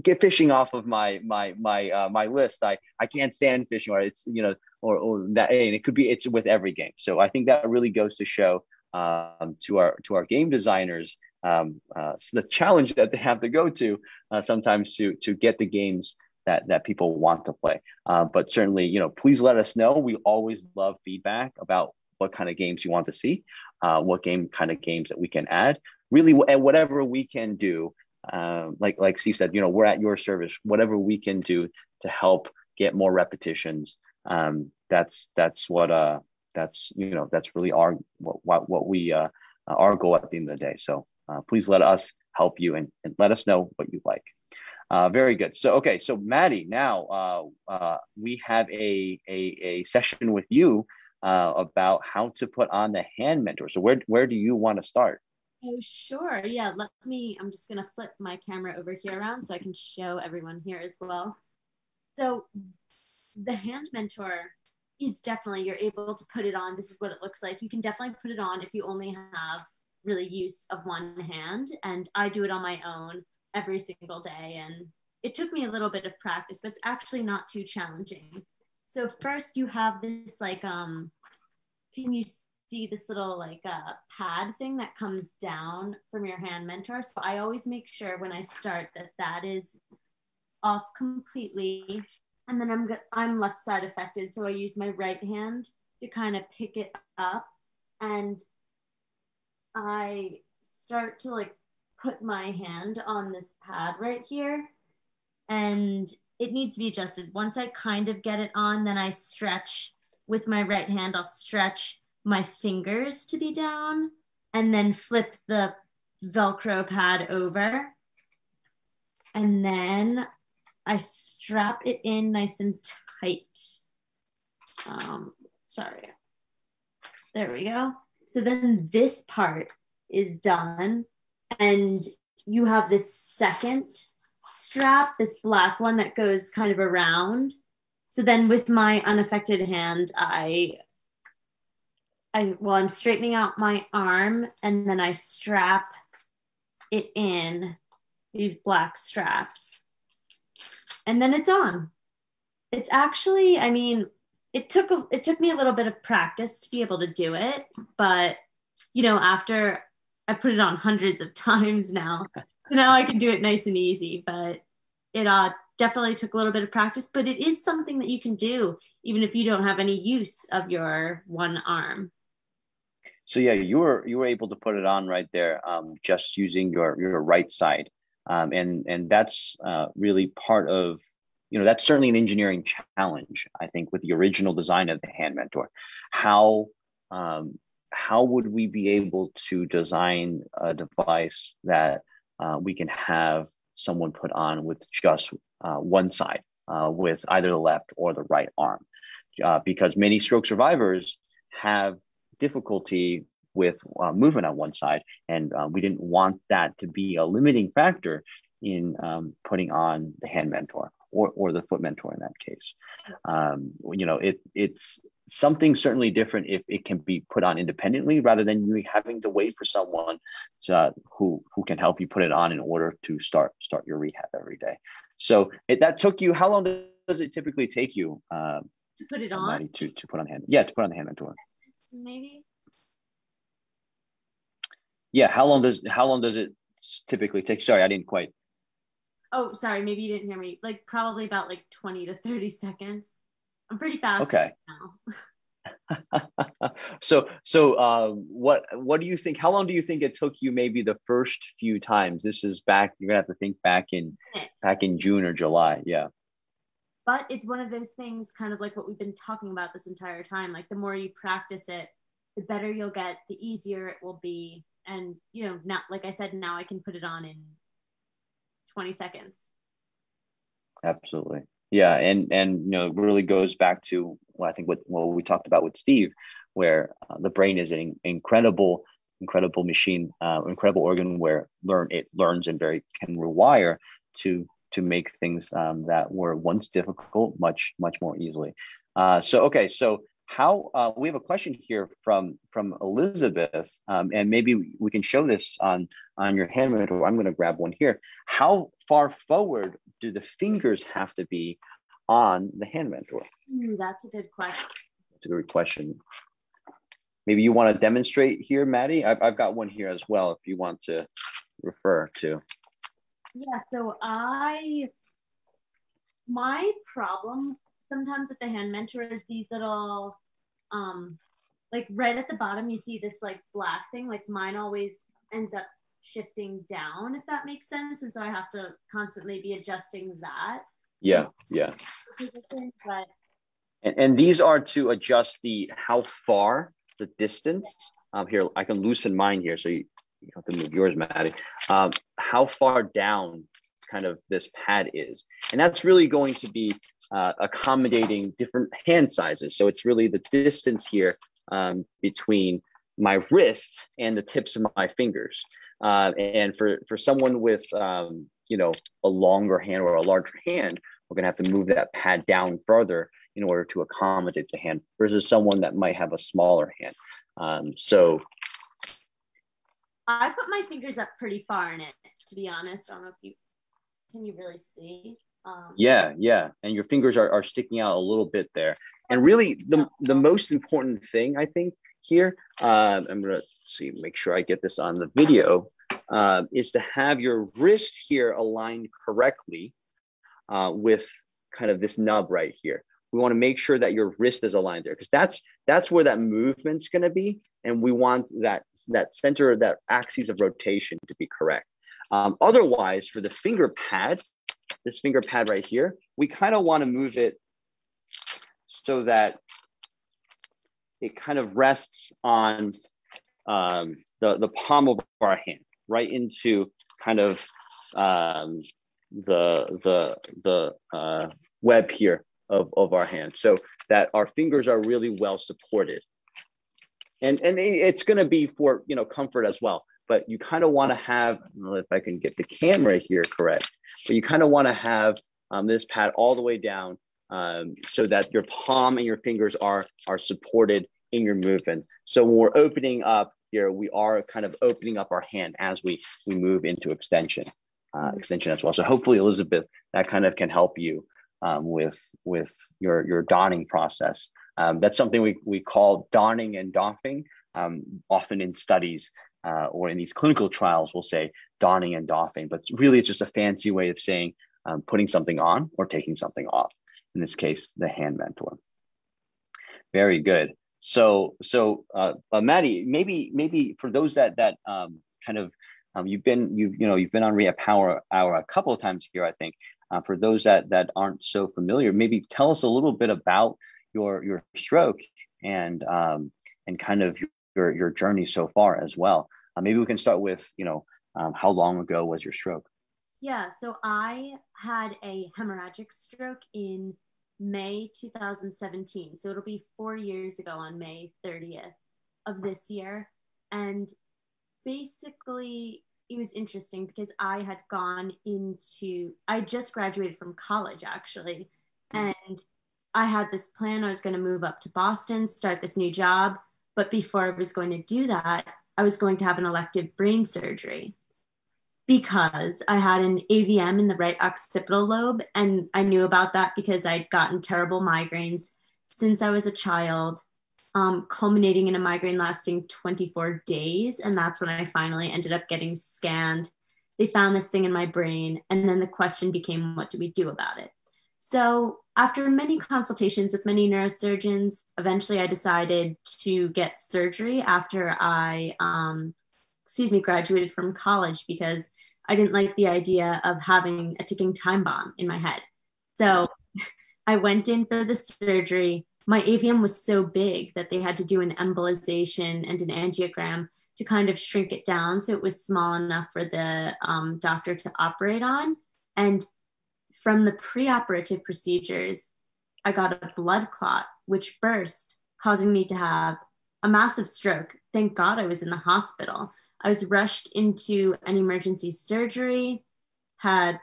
get fishing off of my my my uh, my list. I I can't stand fishing, or it's you know, or, or that. And it could be it's with every game. So I think that really goes to show um, to our to our game designers um, uh, the challenge that they have to go to uh, sometimes to to get the games that that people want to play. Uh, but certainly, you know, please let us know. We always love feedback about what kind of games you want to see, uh, what game kind of games that we can add. Really, and whatever we can do. Um, like like Steve said, you know, we're at your service. Whatever we can do to help get more repetitions. Um, that's that's what uh that's you know that's really our what what, what we uh our goal at the end of the day. So uh, please let us help you and, and, let us know what you like. Uh, very good. So, okay. So Maddi, now uh, uh we have a, a, a, session with you uh, about how to put on the hand mentor. So where, where do you want to start? Oh, sure. Yeah. Let me, I'm just going to flip my camera over here around so I can show everyone here as well. So the hand mentor is definitely, you're able to put it on. This is what it looks like. You can definitely put it on if you only have really use of one hand and I do it on my own every single day and it took me a little bit of practice but it's actually not too challenging. So first you have this like um can you see this little like uh, pad thing that comes down from your hand mentor so I always make sure when I start that that is off completely and then I'm I'm left side affected so I use my right hand to kind of pick it up and I start to like put my hand on this pad right here and it needs to be adjusted. Once I kind of get it on, then I stretch with my right hand, I'll stretch my fingers to be down and then flip the Velcro pad over. And then I strap it in nice and tight. Um, sorry. There we go. So then this part is done, and you have this second strap, this black one that goes kind of around. So then with my unaffected hand, I I well, I'm straightening out my arm and then I strap it in these black straps. And then it's on. It's actually, I mean, it took a, it took me a little bit of practice to be able to do it, but you know, after I put it on hundreds of <laughs> times now, so now I can do it nice and easy. But it uh, definitely took a little bit of practice, but it is something that you can do even if you don't have any use of your one arm. So yeah, you were you were able to put it on right there, um, just using your your right side, um, and and that's uh, really part of you know that's certainly an engineering challenge. I think with the original design of the hand mentor, how um, how would we be able to design a device that uh, we can have someone put on with just uh, one side, uh, with either the left or the right arm? Uh, because many stroke survivors have difficulty with uh, movement on one side, and uh, we didn't want that to be a limiting factor in um, putting on the hand mentor or, or the foot mentor in that case. Um, you know, it it's something certainly different if it can be put on independently rather than you having to wait for someone to, who who can help you put it on in order to start start your rehab every day. So it, that took you. How long does it typically take you? Uh, to put it on to, to put on hand yeah to put on the hand mentor maybe yeah how long does how long does it typically take sorry i didn't quite oh sorry maybe you didn't hear me. Like probably about like 20 to 30 seconds. I'm pretty fast okay. now. <laughs> So so uh, what what do you think how long do you think it took you maybe the first few times? This is back you're gonna have to think back in Minutes. back in june or july yeah. But it's one of those things kind of like what we've been talking about this entire time like the more you practice it the better you'll get the easier it will be. And you know now like i said now i can put it on in 20 seconds absolutely yeah and and you know it really goes back to well, i think what, what we talked about with steve where uh, the brain is an incredible incredible machine uh, incredible organ where learn it learns and very can rewire to to make things um, that were once difficult much much more easily. Uh, so okay, so how uh, we have a question here from from Elizabeth, um, and maybe we can show this on on your hand mentor. I'm going to grab one here. How far forward do the fingers have to be on the hand mentor? Ooh, that's a good question. That's a good question. Maybe you want to demonstrate here, Maddi. I've, I've got one here as well. If you want to refer to. Yeah, so I, my problem sometimes with the hand mentor is these little, um, like right at the bottom, you see this like black thing, like mine always ends up shifting down, if that makes sense. And so I have to constantly be adjusting that. Yeah, yeah. But, and, and these are to adjust the how far the distance. Um, here, I can loosen mine here. So you, you have to move yours, Maddi. Um, how far down kind of this pad is. And that's really going to be uh, accommodating different hand sizes. So it's really the distance here um, between my wrist and the tips of my fingers. Uh, and for, for someone with, um, you know, a longer hand or a larger hand, we're gonna have to move that pad down further in order to accommodate the hand versus someone that might have a smaller hand. Um, so I put my fingers up pretty far in it, to be honest. I don't know if you can you really see. Um, yeah, yeah, and your fingers are, are sticking out a little bit there. And really, the the most important thing I think here, uh, I'm gonna see, make sure I get this on the video, uh, is to have your wrist here aligned correctly uh, with kind of this nub right here we want to make sure that your wrist is aligned there because that's that's where that movement's going to be and we want that that center that axis of rotation to be correct um, otherwise for the finger pad this finger pad right here we kind of want to move it so that it kind of rests on um, the, the palm of our hand right into kind of um, the the the uh, web here of, of our hand so that our fingers are really well supported. And, and it's going to be for, you know, comfort as well. But you kind of want to have, if I can get the camera here correct, but you kind of want to have um, this pad all the way down um, so that your palm and your fingers are, are supported in your movement. So when we're opening up here, we are kind of opening up our hand as we, we move into extension, uh, extension as well. So hopefully, Elizabeth, that kind of can help you um, with with your your donning process. Um, that's something we, we call donning and doffing. Um, often in studies uh, or in these clinical trials, we'll say donning and doffing, but really it's just a fancy way of saying um, putting something on or taking something off. In this case, the hand mentor. Very good. So, so uh, uh, Maddi, maybe maybe for those that that um, kind of um, you've been you've you know you've been on Rehab Power Hour a couple of times here, I think. Uh, for those that that aren't so familiar, maybe tell us a little bit about your your stroke and um, and kind of your your journey so far as well. Uh, maybe we can start with you know um, how long ago was your stroke? Yeah, so I had a hemorrhagic stroke in May 2017. So it'll be four years ago on May 30th of this year. And basically, it was interesting because I had gone into, I just graduated from college actually. Mm. And I had this plan. I was going to move up to Boston, start this new job. But before I was going to do that, I was going to have an elective brain surgery because I had an AVM in the right occipital lobe. And I knew about that because I'd gotten terrible migraines since I was a child, um, culminating in a migraine lasting 24 days. And that's when I finally ended up getting scanned. They found this thing in my brain. And then the question became, what do we do about it? So, after many consultations with many neurosurgeons, eventually I decided to get surgery after I um, excuse me, graduated from college because I didn't like the idea of having a ticking time bomb in my head. So <laughs> I went in for the surgery. My AVM was so big that they had to do an embolization and an angiogram to kind of shrink it down so it was small enough for the um, doctor to operate on. And from the preoperative procedures, I got a blood clot, which burst, causing me to have a massive stroke. Thank God I was in the hospital. I was rushed into an emergency surgery, had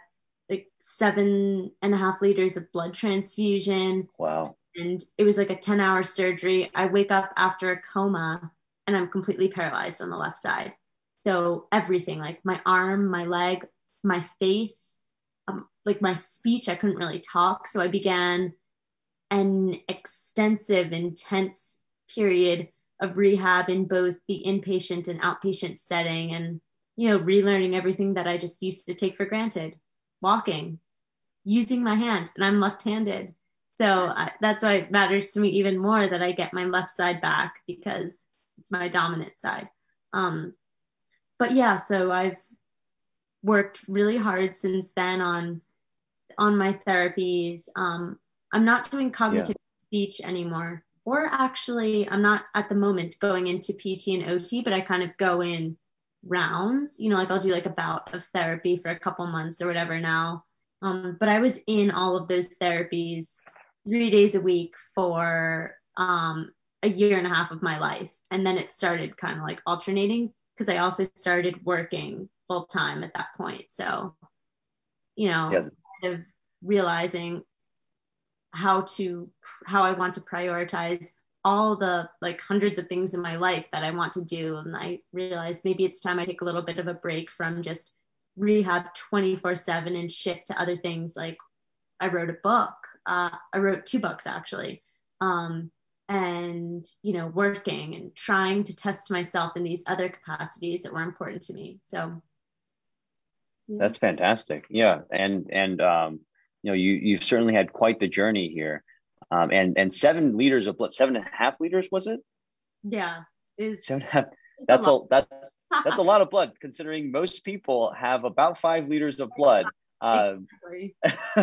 like seven and a half liters of blood transfusion. Wow. And it was like a 10 hour surgery. I wake up after a coma and I'm completely paralyzed on the left side. So everything, like my arm, my leg, my face, like my speech, I couldn't really talk. So I began an extensive, intense period of rehab in both the inpatient and outpatient setting and you know relearning everything that i just used to take for granted. Walking using my hand and i'm left-handed. So I, that's why it matters to me even more that i get my left side back because it's my dominant side. Um, but yeah so i've worked really hard since then on on my therapies. Um, i'm not doing cognitive yeah. speech anymore or actually i'm not at the moment going into pt and ot but i kind of go in rounds. You know like i'll do like a bout of therapy for a couple months or whatever now. Um, but i was in all of those therapies three days a week for um, a year and a half of my life. And then it started kind of like alternating because i also started working full time at that point. So you know yeah. Of realizing how to how I want to prioritize all the like hundreds of things in my life that I want to do. And I realized maybe it's time I take a little bit of a break from just rehab 24 7 and shift to other things. Like I wrote a book, uh, I wrote two books actually. Um, and you know working and trying to test myself in these other capacities that were important to me so yeah. that's fantastic yeah and and um you know, you you've certainly had quite the journey here, um, and and seven liters of blood, seven and a half liters was it? Yeah, is seven and a half. That's a, a that's <laughs> that's a lot of blood considering most people have about five liters of blood. <laughs> Um, <laughs>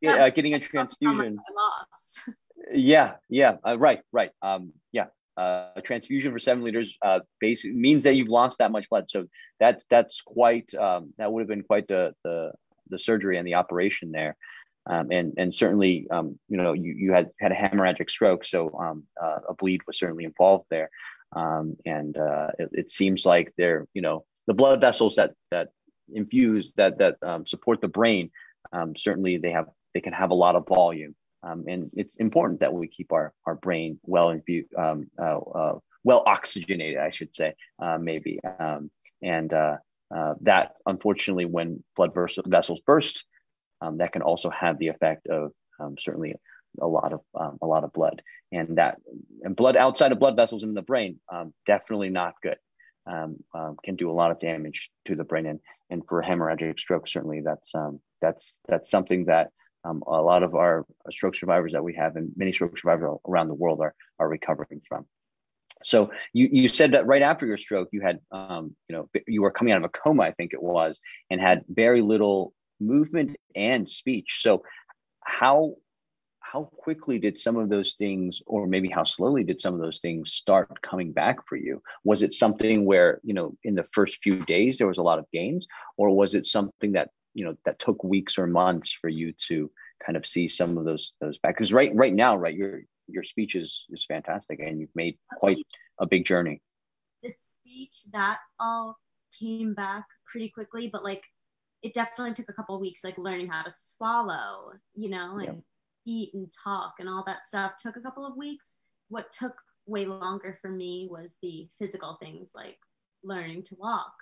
yeah, uh, getting a transfusion. Yeah, yeah, uh, right, right. Um, yeah, uh, a transfusion for seven liters uh, basically means that you've lost that much blood. So that's that's quite um, that would have been quite the the the surgery and the operation there. Um, and and certainly, um, you know, you, you had had a hemorrhagic stroke, so um, uh, a bleed was certainly involved there. Um, and uh, it, it, seems like they're, you know, the blood vessels that that infuse that that um, support the brain. Certainly, they have they can have a lot of volume, and it's important that we keep our our brain well infused, uh, uh, well oxygenated, I should say, uh, maybe. and uh, uh, that unfortunately, when blood vessels burst, um, that can also have the effect of um, certainly a lot of um, a lot of blood, and that and blood outside of blood vessels in the brain um, definitely not good. Um, um, can do a lot of damage to the brain, and and for hemorrhagic stroke, certainly that's um, that's that's something that um, a lot of our stroke survivors that we have and many stroke survivors around the world are are recovering from. So you you said that right after your stroke, you had um, you know you were coming out of a coma, I think it was, and had very little movement and speech. So how how quickly did some of those things or maybe how slowly did some of those things start coming back for you was it something where you know in the first few days there was a lot of gains or was it something that you know that took weeks or months for you to kind of see some of those those back because right right now right your your speech is is fantastic and you've made quite a big journey. The speech that all came back pretty quickly but like it definitely took a couple weeks like learning how to swallow you know and yep. eat and talk and all that stuff took a couple of weeks. What took way longer for me was the physical things like learning to walk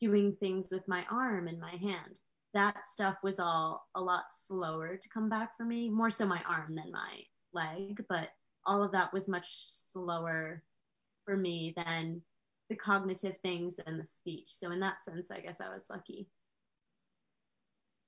doing things with my arm and my hand. That stuff was all a lot slower to come back for me more so my arm than my leg but all of that was much slower for me than the cognitive things and the speech. So in that sense i guess i was lucky.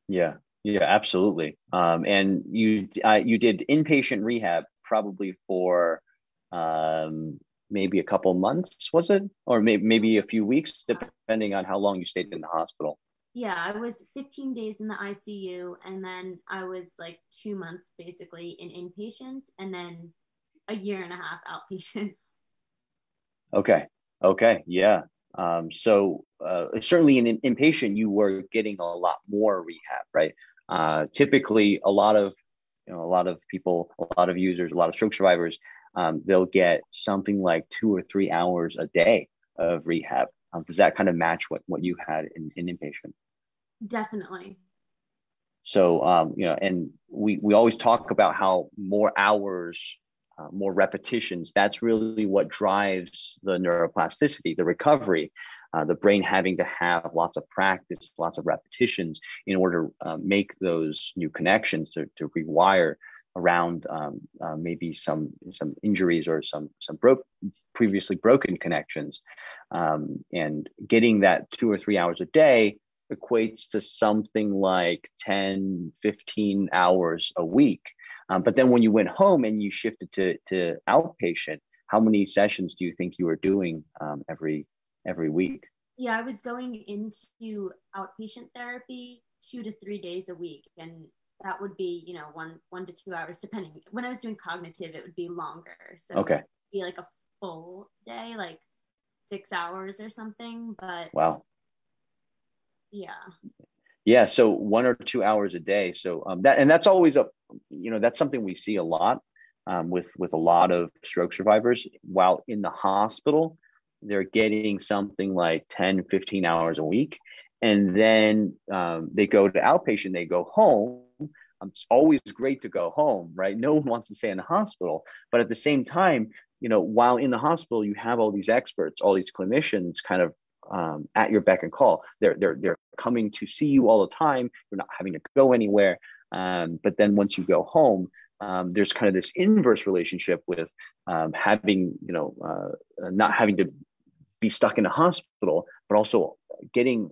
Yeah, yeah, absolutely. Um, and you uh, you did inpatient rehab probably for um, maybe a couple months, was it, or maybe maybe a few weeks, depending on how long you stayed in the hospital. Yeah, I was 15 days in the ICU, and then I was like two months basically in inpatient, and then a year and a half outpatient. <laughs> Okay. Okay. Yeah. Um, so uh, certainly in, in inpatient, you were getting a lot more rehab, right? Uh, typically, a lot of you know a lot of people, a lot of users, a lot of stroke survivors, um, they'll get something like two or three hours a day of rehab. Um, does that kind of match what what you had in, in inpatient? Definitely. So um, you know, and we we always talk about how more hours uh, more repetitions. That's really what drives the neuroplasticity, the recovery. Uh, the brain having to have lots of practice, lots of repetitions in order to uh, make those new connections to, to rewire around um, uh, maybe some some injuries or some some previously broken connections, um, and getting that two or three hours a day equates to something like 10, 15 hours a week. Um, but then when you went home and you shifted to, to outpatient, how many sessions do you think you were doing um, every every week? Yeah, I was going into outpatient therapy two to three days a week, and that would be you know one one to two hours depending. When I was doing cognitive, it would be longer. So okay, be like a full day, like six hours or something. But wow, yeah, yeah. So one or two hours a day. So um, that and that's always a you know that's something we see a lot um, with with a lot of stroke survivors while in the hospital they're getting something like 10 15 hours a week and then um, they go to outpatient they go home it's always great to go home right? No one wants to stay in the hospital. But at the same time you know while in the hospital you have all these experts all these clinicians kind of um, at your beck and call. They're, they're they're coming to see you all the time. You're not having to go anywhere. Um, but then once you go home, um, there's kind of this inverse relationship with um, having, you know, uh, not having to be stuck in a hospital, but also getting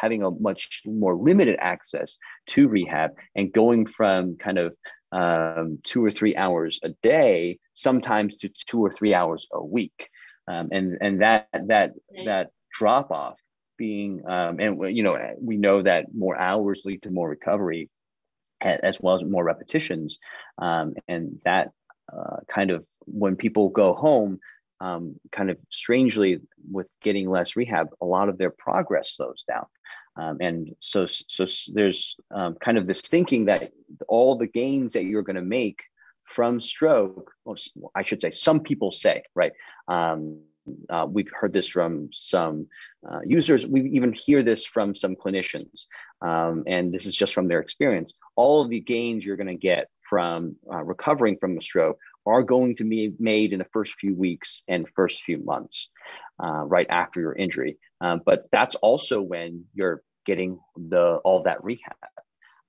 having a much more limited access to rehab and going from kind of um, two or three hours a day, sometimes to two or three hours a week, um, and and that that that drop off being um, and you know we know that more hours lead to more recovery as well as more repetitions. Um, and that uh, kind of when people go home, um, kind of strangely with getting less rehab, a lot of their progress slows down. Um, and so, so there's um, kind of this thinking that all the gains that you're going to make from stroke, I should say, some people say, right? Um, uh, we've heard this from some uh, users. We even hear this from some clinicians, um, and this is just from their experience. All of the gains you're going to get from uh, recovering from a stroke are going to be made in the first few weeks and first few months, uh, right after your injury. Um, but that's also when you're getting the all that rehab.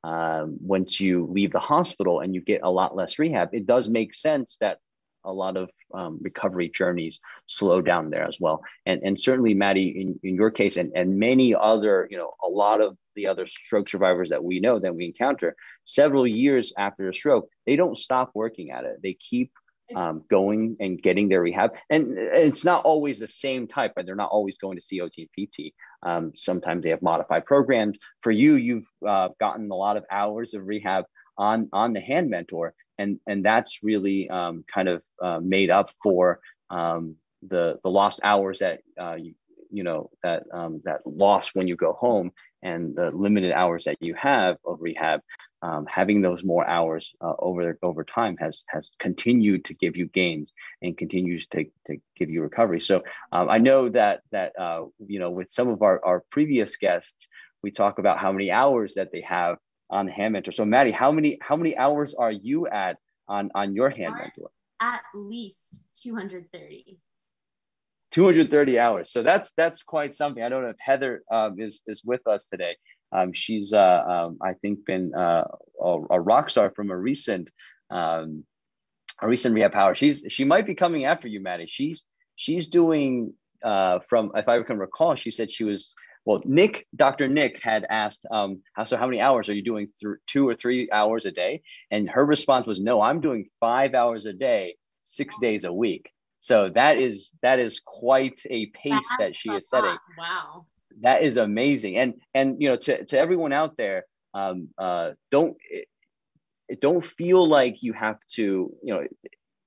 Um, once you leave the hospital and you get a lot less rehab, it does make sense that a lot of um, recovery journeys slow down there as well. And and certainly, Maddi, in, in your case, and and many other, you know, a lot of the other stroke survivors that we know that we encounter, several years after a stroke, they don't stop working at it. They keep um, going and getting their rehab. And it's not always the same type, and they're not always going to COT and PT. Um, sometimes they have modified programs. For you, you've uh, gotten a lot of hours of rehab on on the hand mentor, and and that's really um, kind of uh, made up for um, the the lost hours that uh, you, you know that um, that loss when you go home and the limited hours that you have of rehab um, having those more hours uh, over over time has has continued to give you gains and continues to, to give you recovery. So um, I know that that uh, you know with some of our, our previous guests, we talk about how many hours that they have on hand mentor. So Maddi, how many how many hours are you at on on your hand mentor? At least 230. 230 hours. So that's that's quite something. I don't know if Heather um, is is with us today. Um, she's, uh, um, I think, been uh, a, a, rock star from a recent, um, a recent rehab power. She's she might be coming after you, Maddi. She's she's doing uh, from, if I can recall, she said she was. Well, Nick, Dr. Nick had asked, um, how, so how many hours are you doing? Th- two or three hours a day? And her response was, no, I'm doing five hours a day, six days a week. So that is that is quite a pace That's that she is setting. Wow that is amazing. And and you know, to to everyone out there, um, uh, don't it don't feel like you have to. You know,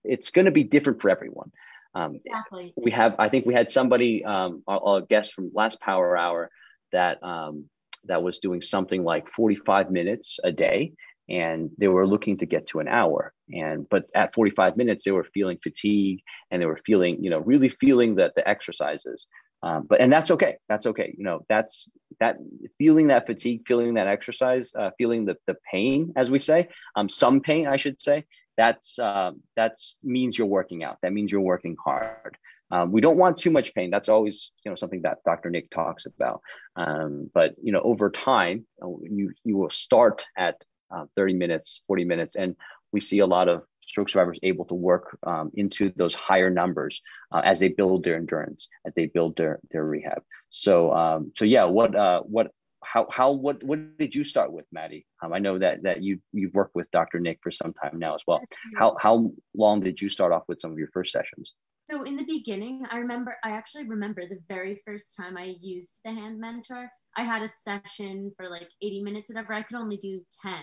it's going to be different for everyone. Um, exactly. We have, I think, we had somebody, um, a, a guest from last Power Hour that um, that was doing something like 45 minutes a day, and they were looking to get to an hour. And but at 45 minutes, they were feeling fatigue, and they were feeling, you know, really feeling that the exercises. Um, but and that's okay. That's okay. You know, that's that feeling that fatigue, feeling that exercise, uh, feeling the the pain, as we say, um, some pain, I should say. That's uh, that's means you're working out. That means you're working hard. Um, we don't want too much pain. That's always you know something that Dr. Nick talks about. Um, but you know, over time, uh, you you will start at uh, 30 minutes, 40 minutes, and we see a lot of stroke survivors able to work um, into those higher numbers uh, as they build their endurance, as they build their their rehab. So um, so yeah, what uh, what how how what what did you start with, Maddi? Um, I know that that you you've worked with Dr. Nick for some time now as well. How how long did you start off with some of your first sessions? So in the beginning, I remember I actually remember the very first time I used the hand mentor. I had a session for like 80 minutes, whatever. I could only do 10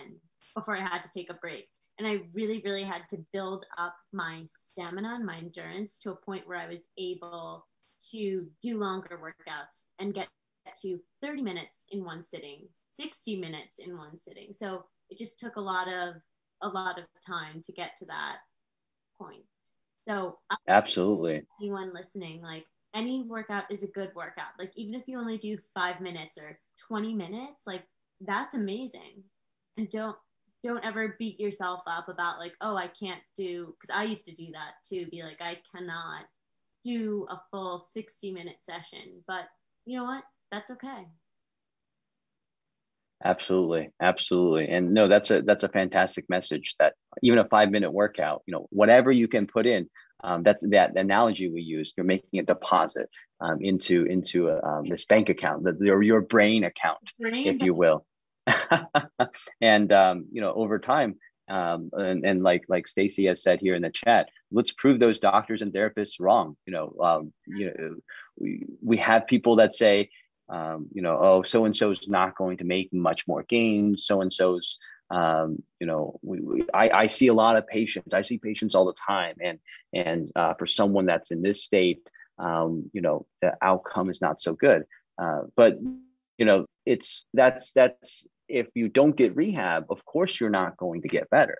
before I had to take a break. And I really, really had to build up my stamina and my endurance to a point where I was able to do longer workouts and get to 30 minutes in one sitting, 60 minutes in one sitting. So it just took a lot of a lot of time to get to that point. So absolutely, anyone listening, like any workout is a good workout. Like even if you only do five minutes or 20 minutes, like that's amazing. And don't don't ever beat yourself up about like, oh, I can't do, because I used to do that too, be like, I cannot do a full 60 minute session. But you know what? That's okay. Absolutely, absolutely, and no, that's a that's a fantastic message. That even a five minute workout, you know, whatever you can put in, um, that's that analogy we use. You're making a deposit um, into into a, um, this bank account, the, your your brain account, brain if you will. <laughs> and um, you know, over time, um, and, and like like Stacy has said here in the chat, let's prove those doctors and therapists wrong. You know, um, you know, we we have people that say, um, you know, oh, so and so is not going to make much more gains. So and so's, um, you know, we, we, I, I see a lot of patients. I see patients all the time, and and uh, for someone that's in this state, um, you know, the outcome is not so good. Uh, but you know, it's that's that's if you don't get rehab, of course you're not going to get better.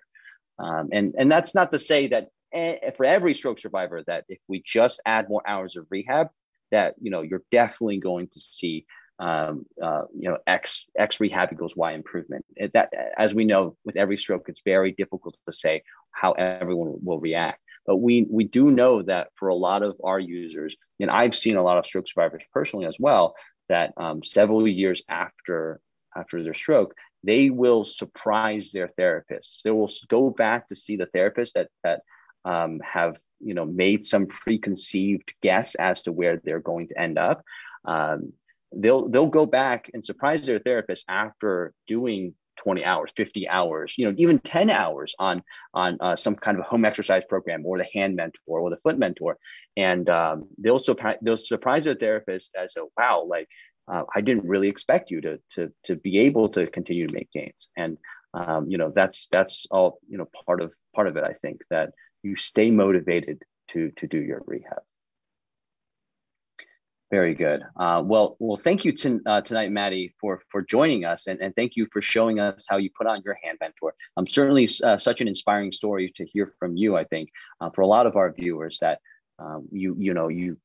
Um, and and that's not to say that for every stroke survivor that if we just add more hours of rehab, that you know you're definitely going to see um, uh, you know X X rehab equals Y improvement. It, that as we know with every stroke, it's very difficult to say how everyone will react. But we we do know that for a lot of our users, and I've seen a lot of stroke survivors personally as well, that um, several years after after their stroke, they will surprise their therapists. They will go back to see the therapist that that um, have you know made some preconceived guess as to where they're going to end up um, they'll they'll go back and surprise their therapist after doing 20 hours 50 hours you know even 10 hours on on uh, some kind of home exercise program or the hand mentor or the foot mentor. And um, they'll surprise they'll surprise their therapist as a wow like uh, i didn't really expect you to to to be able to continue to make gains. And um, you know that's that's all you know part of part of it i think that you stay motivated to to do your rehab very good. Uh, well, well, thank you to, uh, tonight, Maddi, for for joining us, and, and thank you for showing us how you put on your hand mentor. Um, certainly, uh, such an inspiring story to hear from you. I think uh, for a lot of our viewers that um, you you know you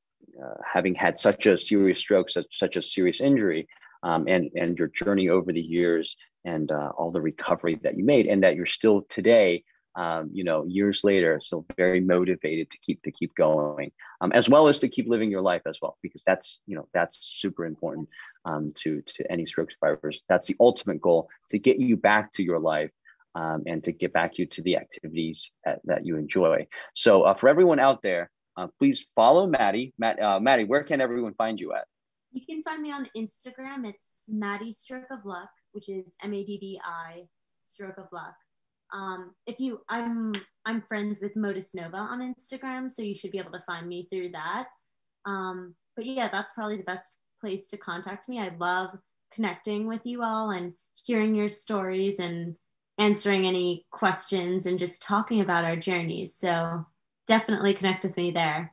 uh, having had such a serious stroke, such such a serious injury, um, and and your journey over the years, and all the recovery that you made, and that you're still today um, you know, years later, so very motivated to keep to keep going, um, as well as to keep living your life as well, because that's you know that's super important um, to to any stroke survivors. That's the ultimate goal to get you back to your life um, and to get back you to the activities that, that you enjoy. So uh, for everyone out there, uh, please follow Maddi. Matt, uh, Maddi, where can everyone find you at? You can find me on Instagram. It's Maddi Stroke of Luck, which is M A D D I Stroke of Luck um, if you i'm i'm friends with Motus Nova on instagram so you should be able to find me through that. Um, but yeah that's probably the best place to contact me. I love connecting with you all and hearing your stories and answering any questions and just talking about our journeys. So definitely connect with me there.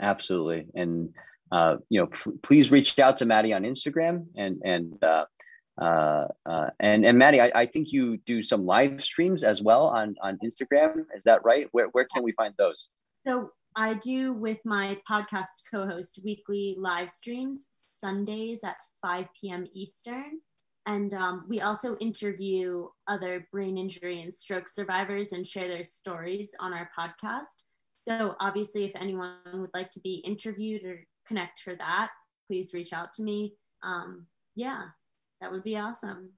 Absolutely. And uh, you know p- please reach out to maddi on instagram and and uh, uh, uh, and and Maddi, I, I, think you do some live streams as well on on Instagram. Is that right? Where where can we find those? So I do with my podcast co-host weekly live streams Sundays at 5 p.m. Eastern, and um, we also interview other brain injury and stroke survivors and share their stories on our podcast. So obviously, if anyone would like to be interviewed or connect for that, please reach out to me. Um, yeah. That would be awesome.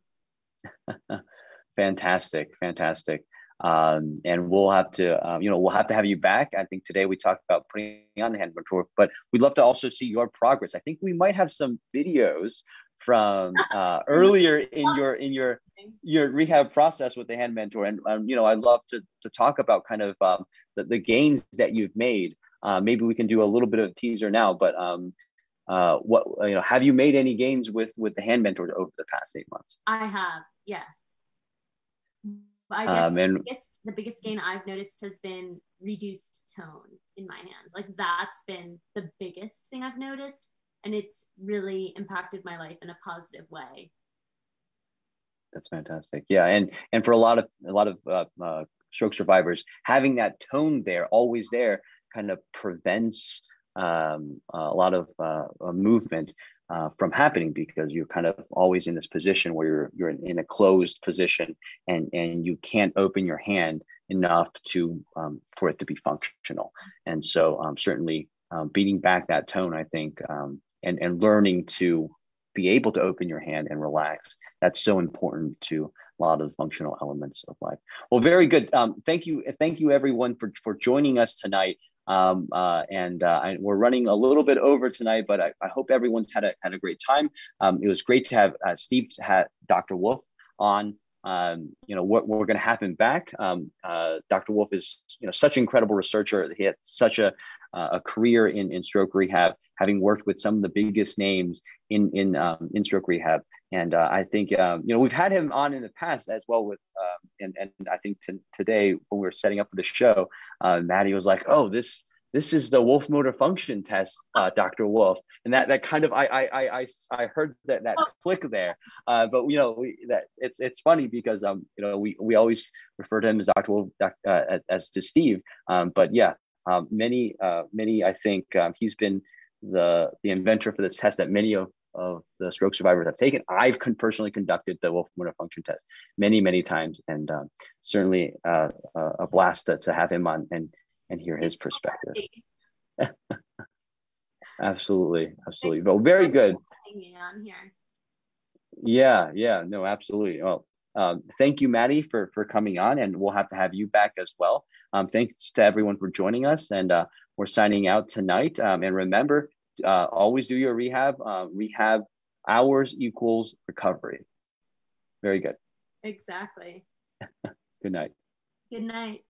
<laughs> fantastic, fantastic. Um, and we'll have to, um, you know, we'll have to have you back. I think today we talked about putting on the hand mentor, but we'd love to also see your progress. I think we might have some videos from <laughs> uh, earlier in your in your your rehab process with the hand mentor, and um, you know, I'd love to to talk about kind of um, the, the gains that you've made. Uh, maybe we can do a little bit of teaser now, but um, uh, what you know have you made any gains with with the hand mentors over the past eight months? I have yes. I guess um, and, the, biggest, the biggest gain i've noticed has been reduced tone in my hands. Like that's been the biggest thing i've noticed and it's really impacted my life in a positive way. That's fantastic. Yeah and and for a lot of a lot of uh, uh, stroke survivors having that tone there always there kind of prevents um, a lot of uh, movement uh, from happening because you're kind of always in this position where you're you're in a closed position and and you can't open your hand enough to um, for it to be functional. And so um, certainly um, beating back that tone, I think, um, and and learning to be able to open your hand and relax. That's so important to a lot of functional elements of life. Well, very good. Um, thank you, thank you everyone for for joining us tonight. Um, uh, and uh, we're running a little bit over tonight, but I, I hope everyone's had a, had a great time. Um, it was great to have uh, Steve, had Dr. Wolf on. Um, you know, what we're, going to have him back. Um, uh, Dr. Wolf is, you know, such an incredible researcher. He had such a, a career in, in stroke rehab, having worked with some of the biggest names in in um, in stroke rehab. And uh, I think um, you know we've had him on in the past as well with um, and and I think t- today when we were setting up for the show, uh, Maddi was like, "Oh, this this is the Wolf motor function test, uh, Dr. Wolf," and that that kind of I I I I heard that that oh. click there. Uh, but you know we, that it's it's funny because um you know we we always refer to him as Dr. Wolf uh, as to Steve. Um, but yeah, um, many uh, many I think um, he's been the the inventor for this test that many of of the stroke survivors I've taken. I've con- personally conducted the Wolf motor function test many, many times, and um, certainly uh, a blast to, to have him on and and hear his perspective. <laughs> absolutely, absolutely. Well, very good. Yeah, yeah, no, absolutely. Well, um, thank you, Maddi, for for coming on, and we'll have to have you back as well. Um, thanks to everyone for joining us, and uh, we're signing out tonight. Um, and remember, uh, always do your rehab. Uh, rehab hours equals recovery. Very good. Exactly. <laughs> good night. Good night.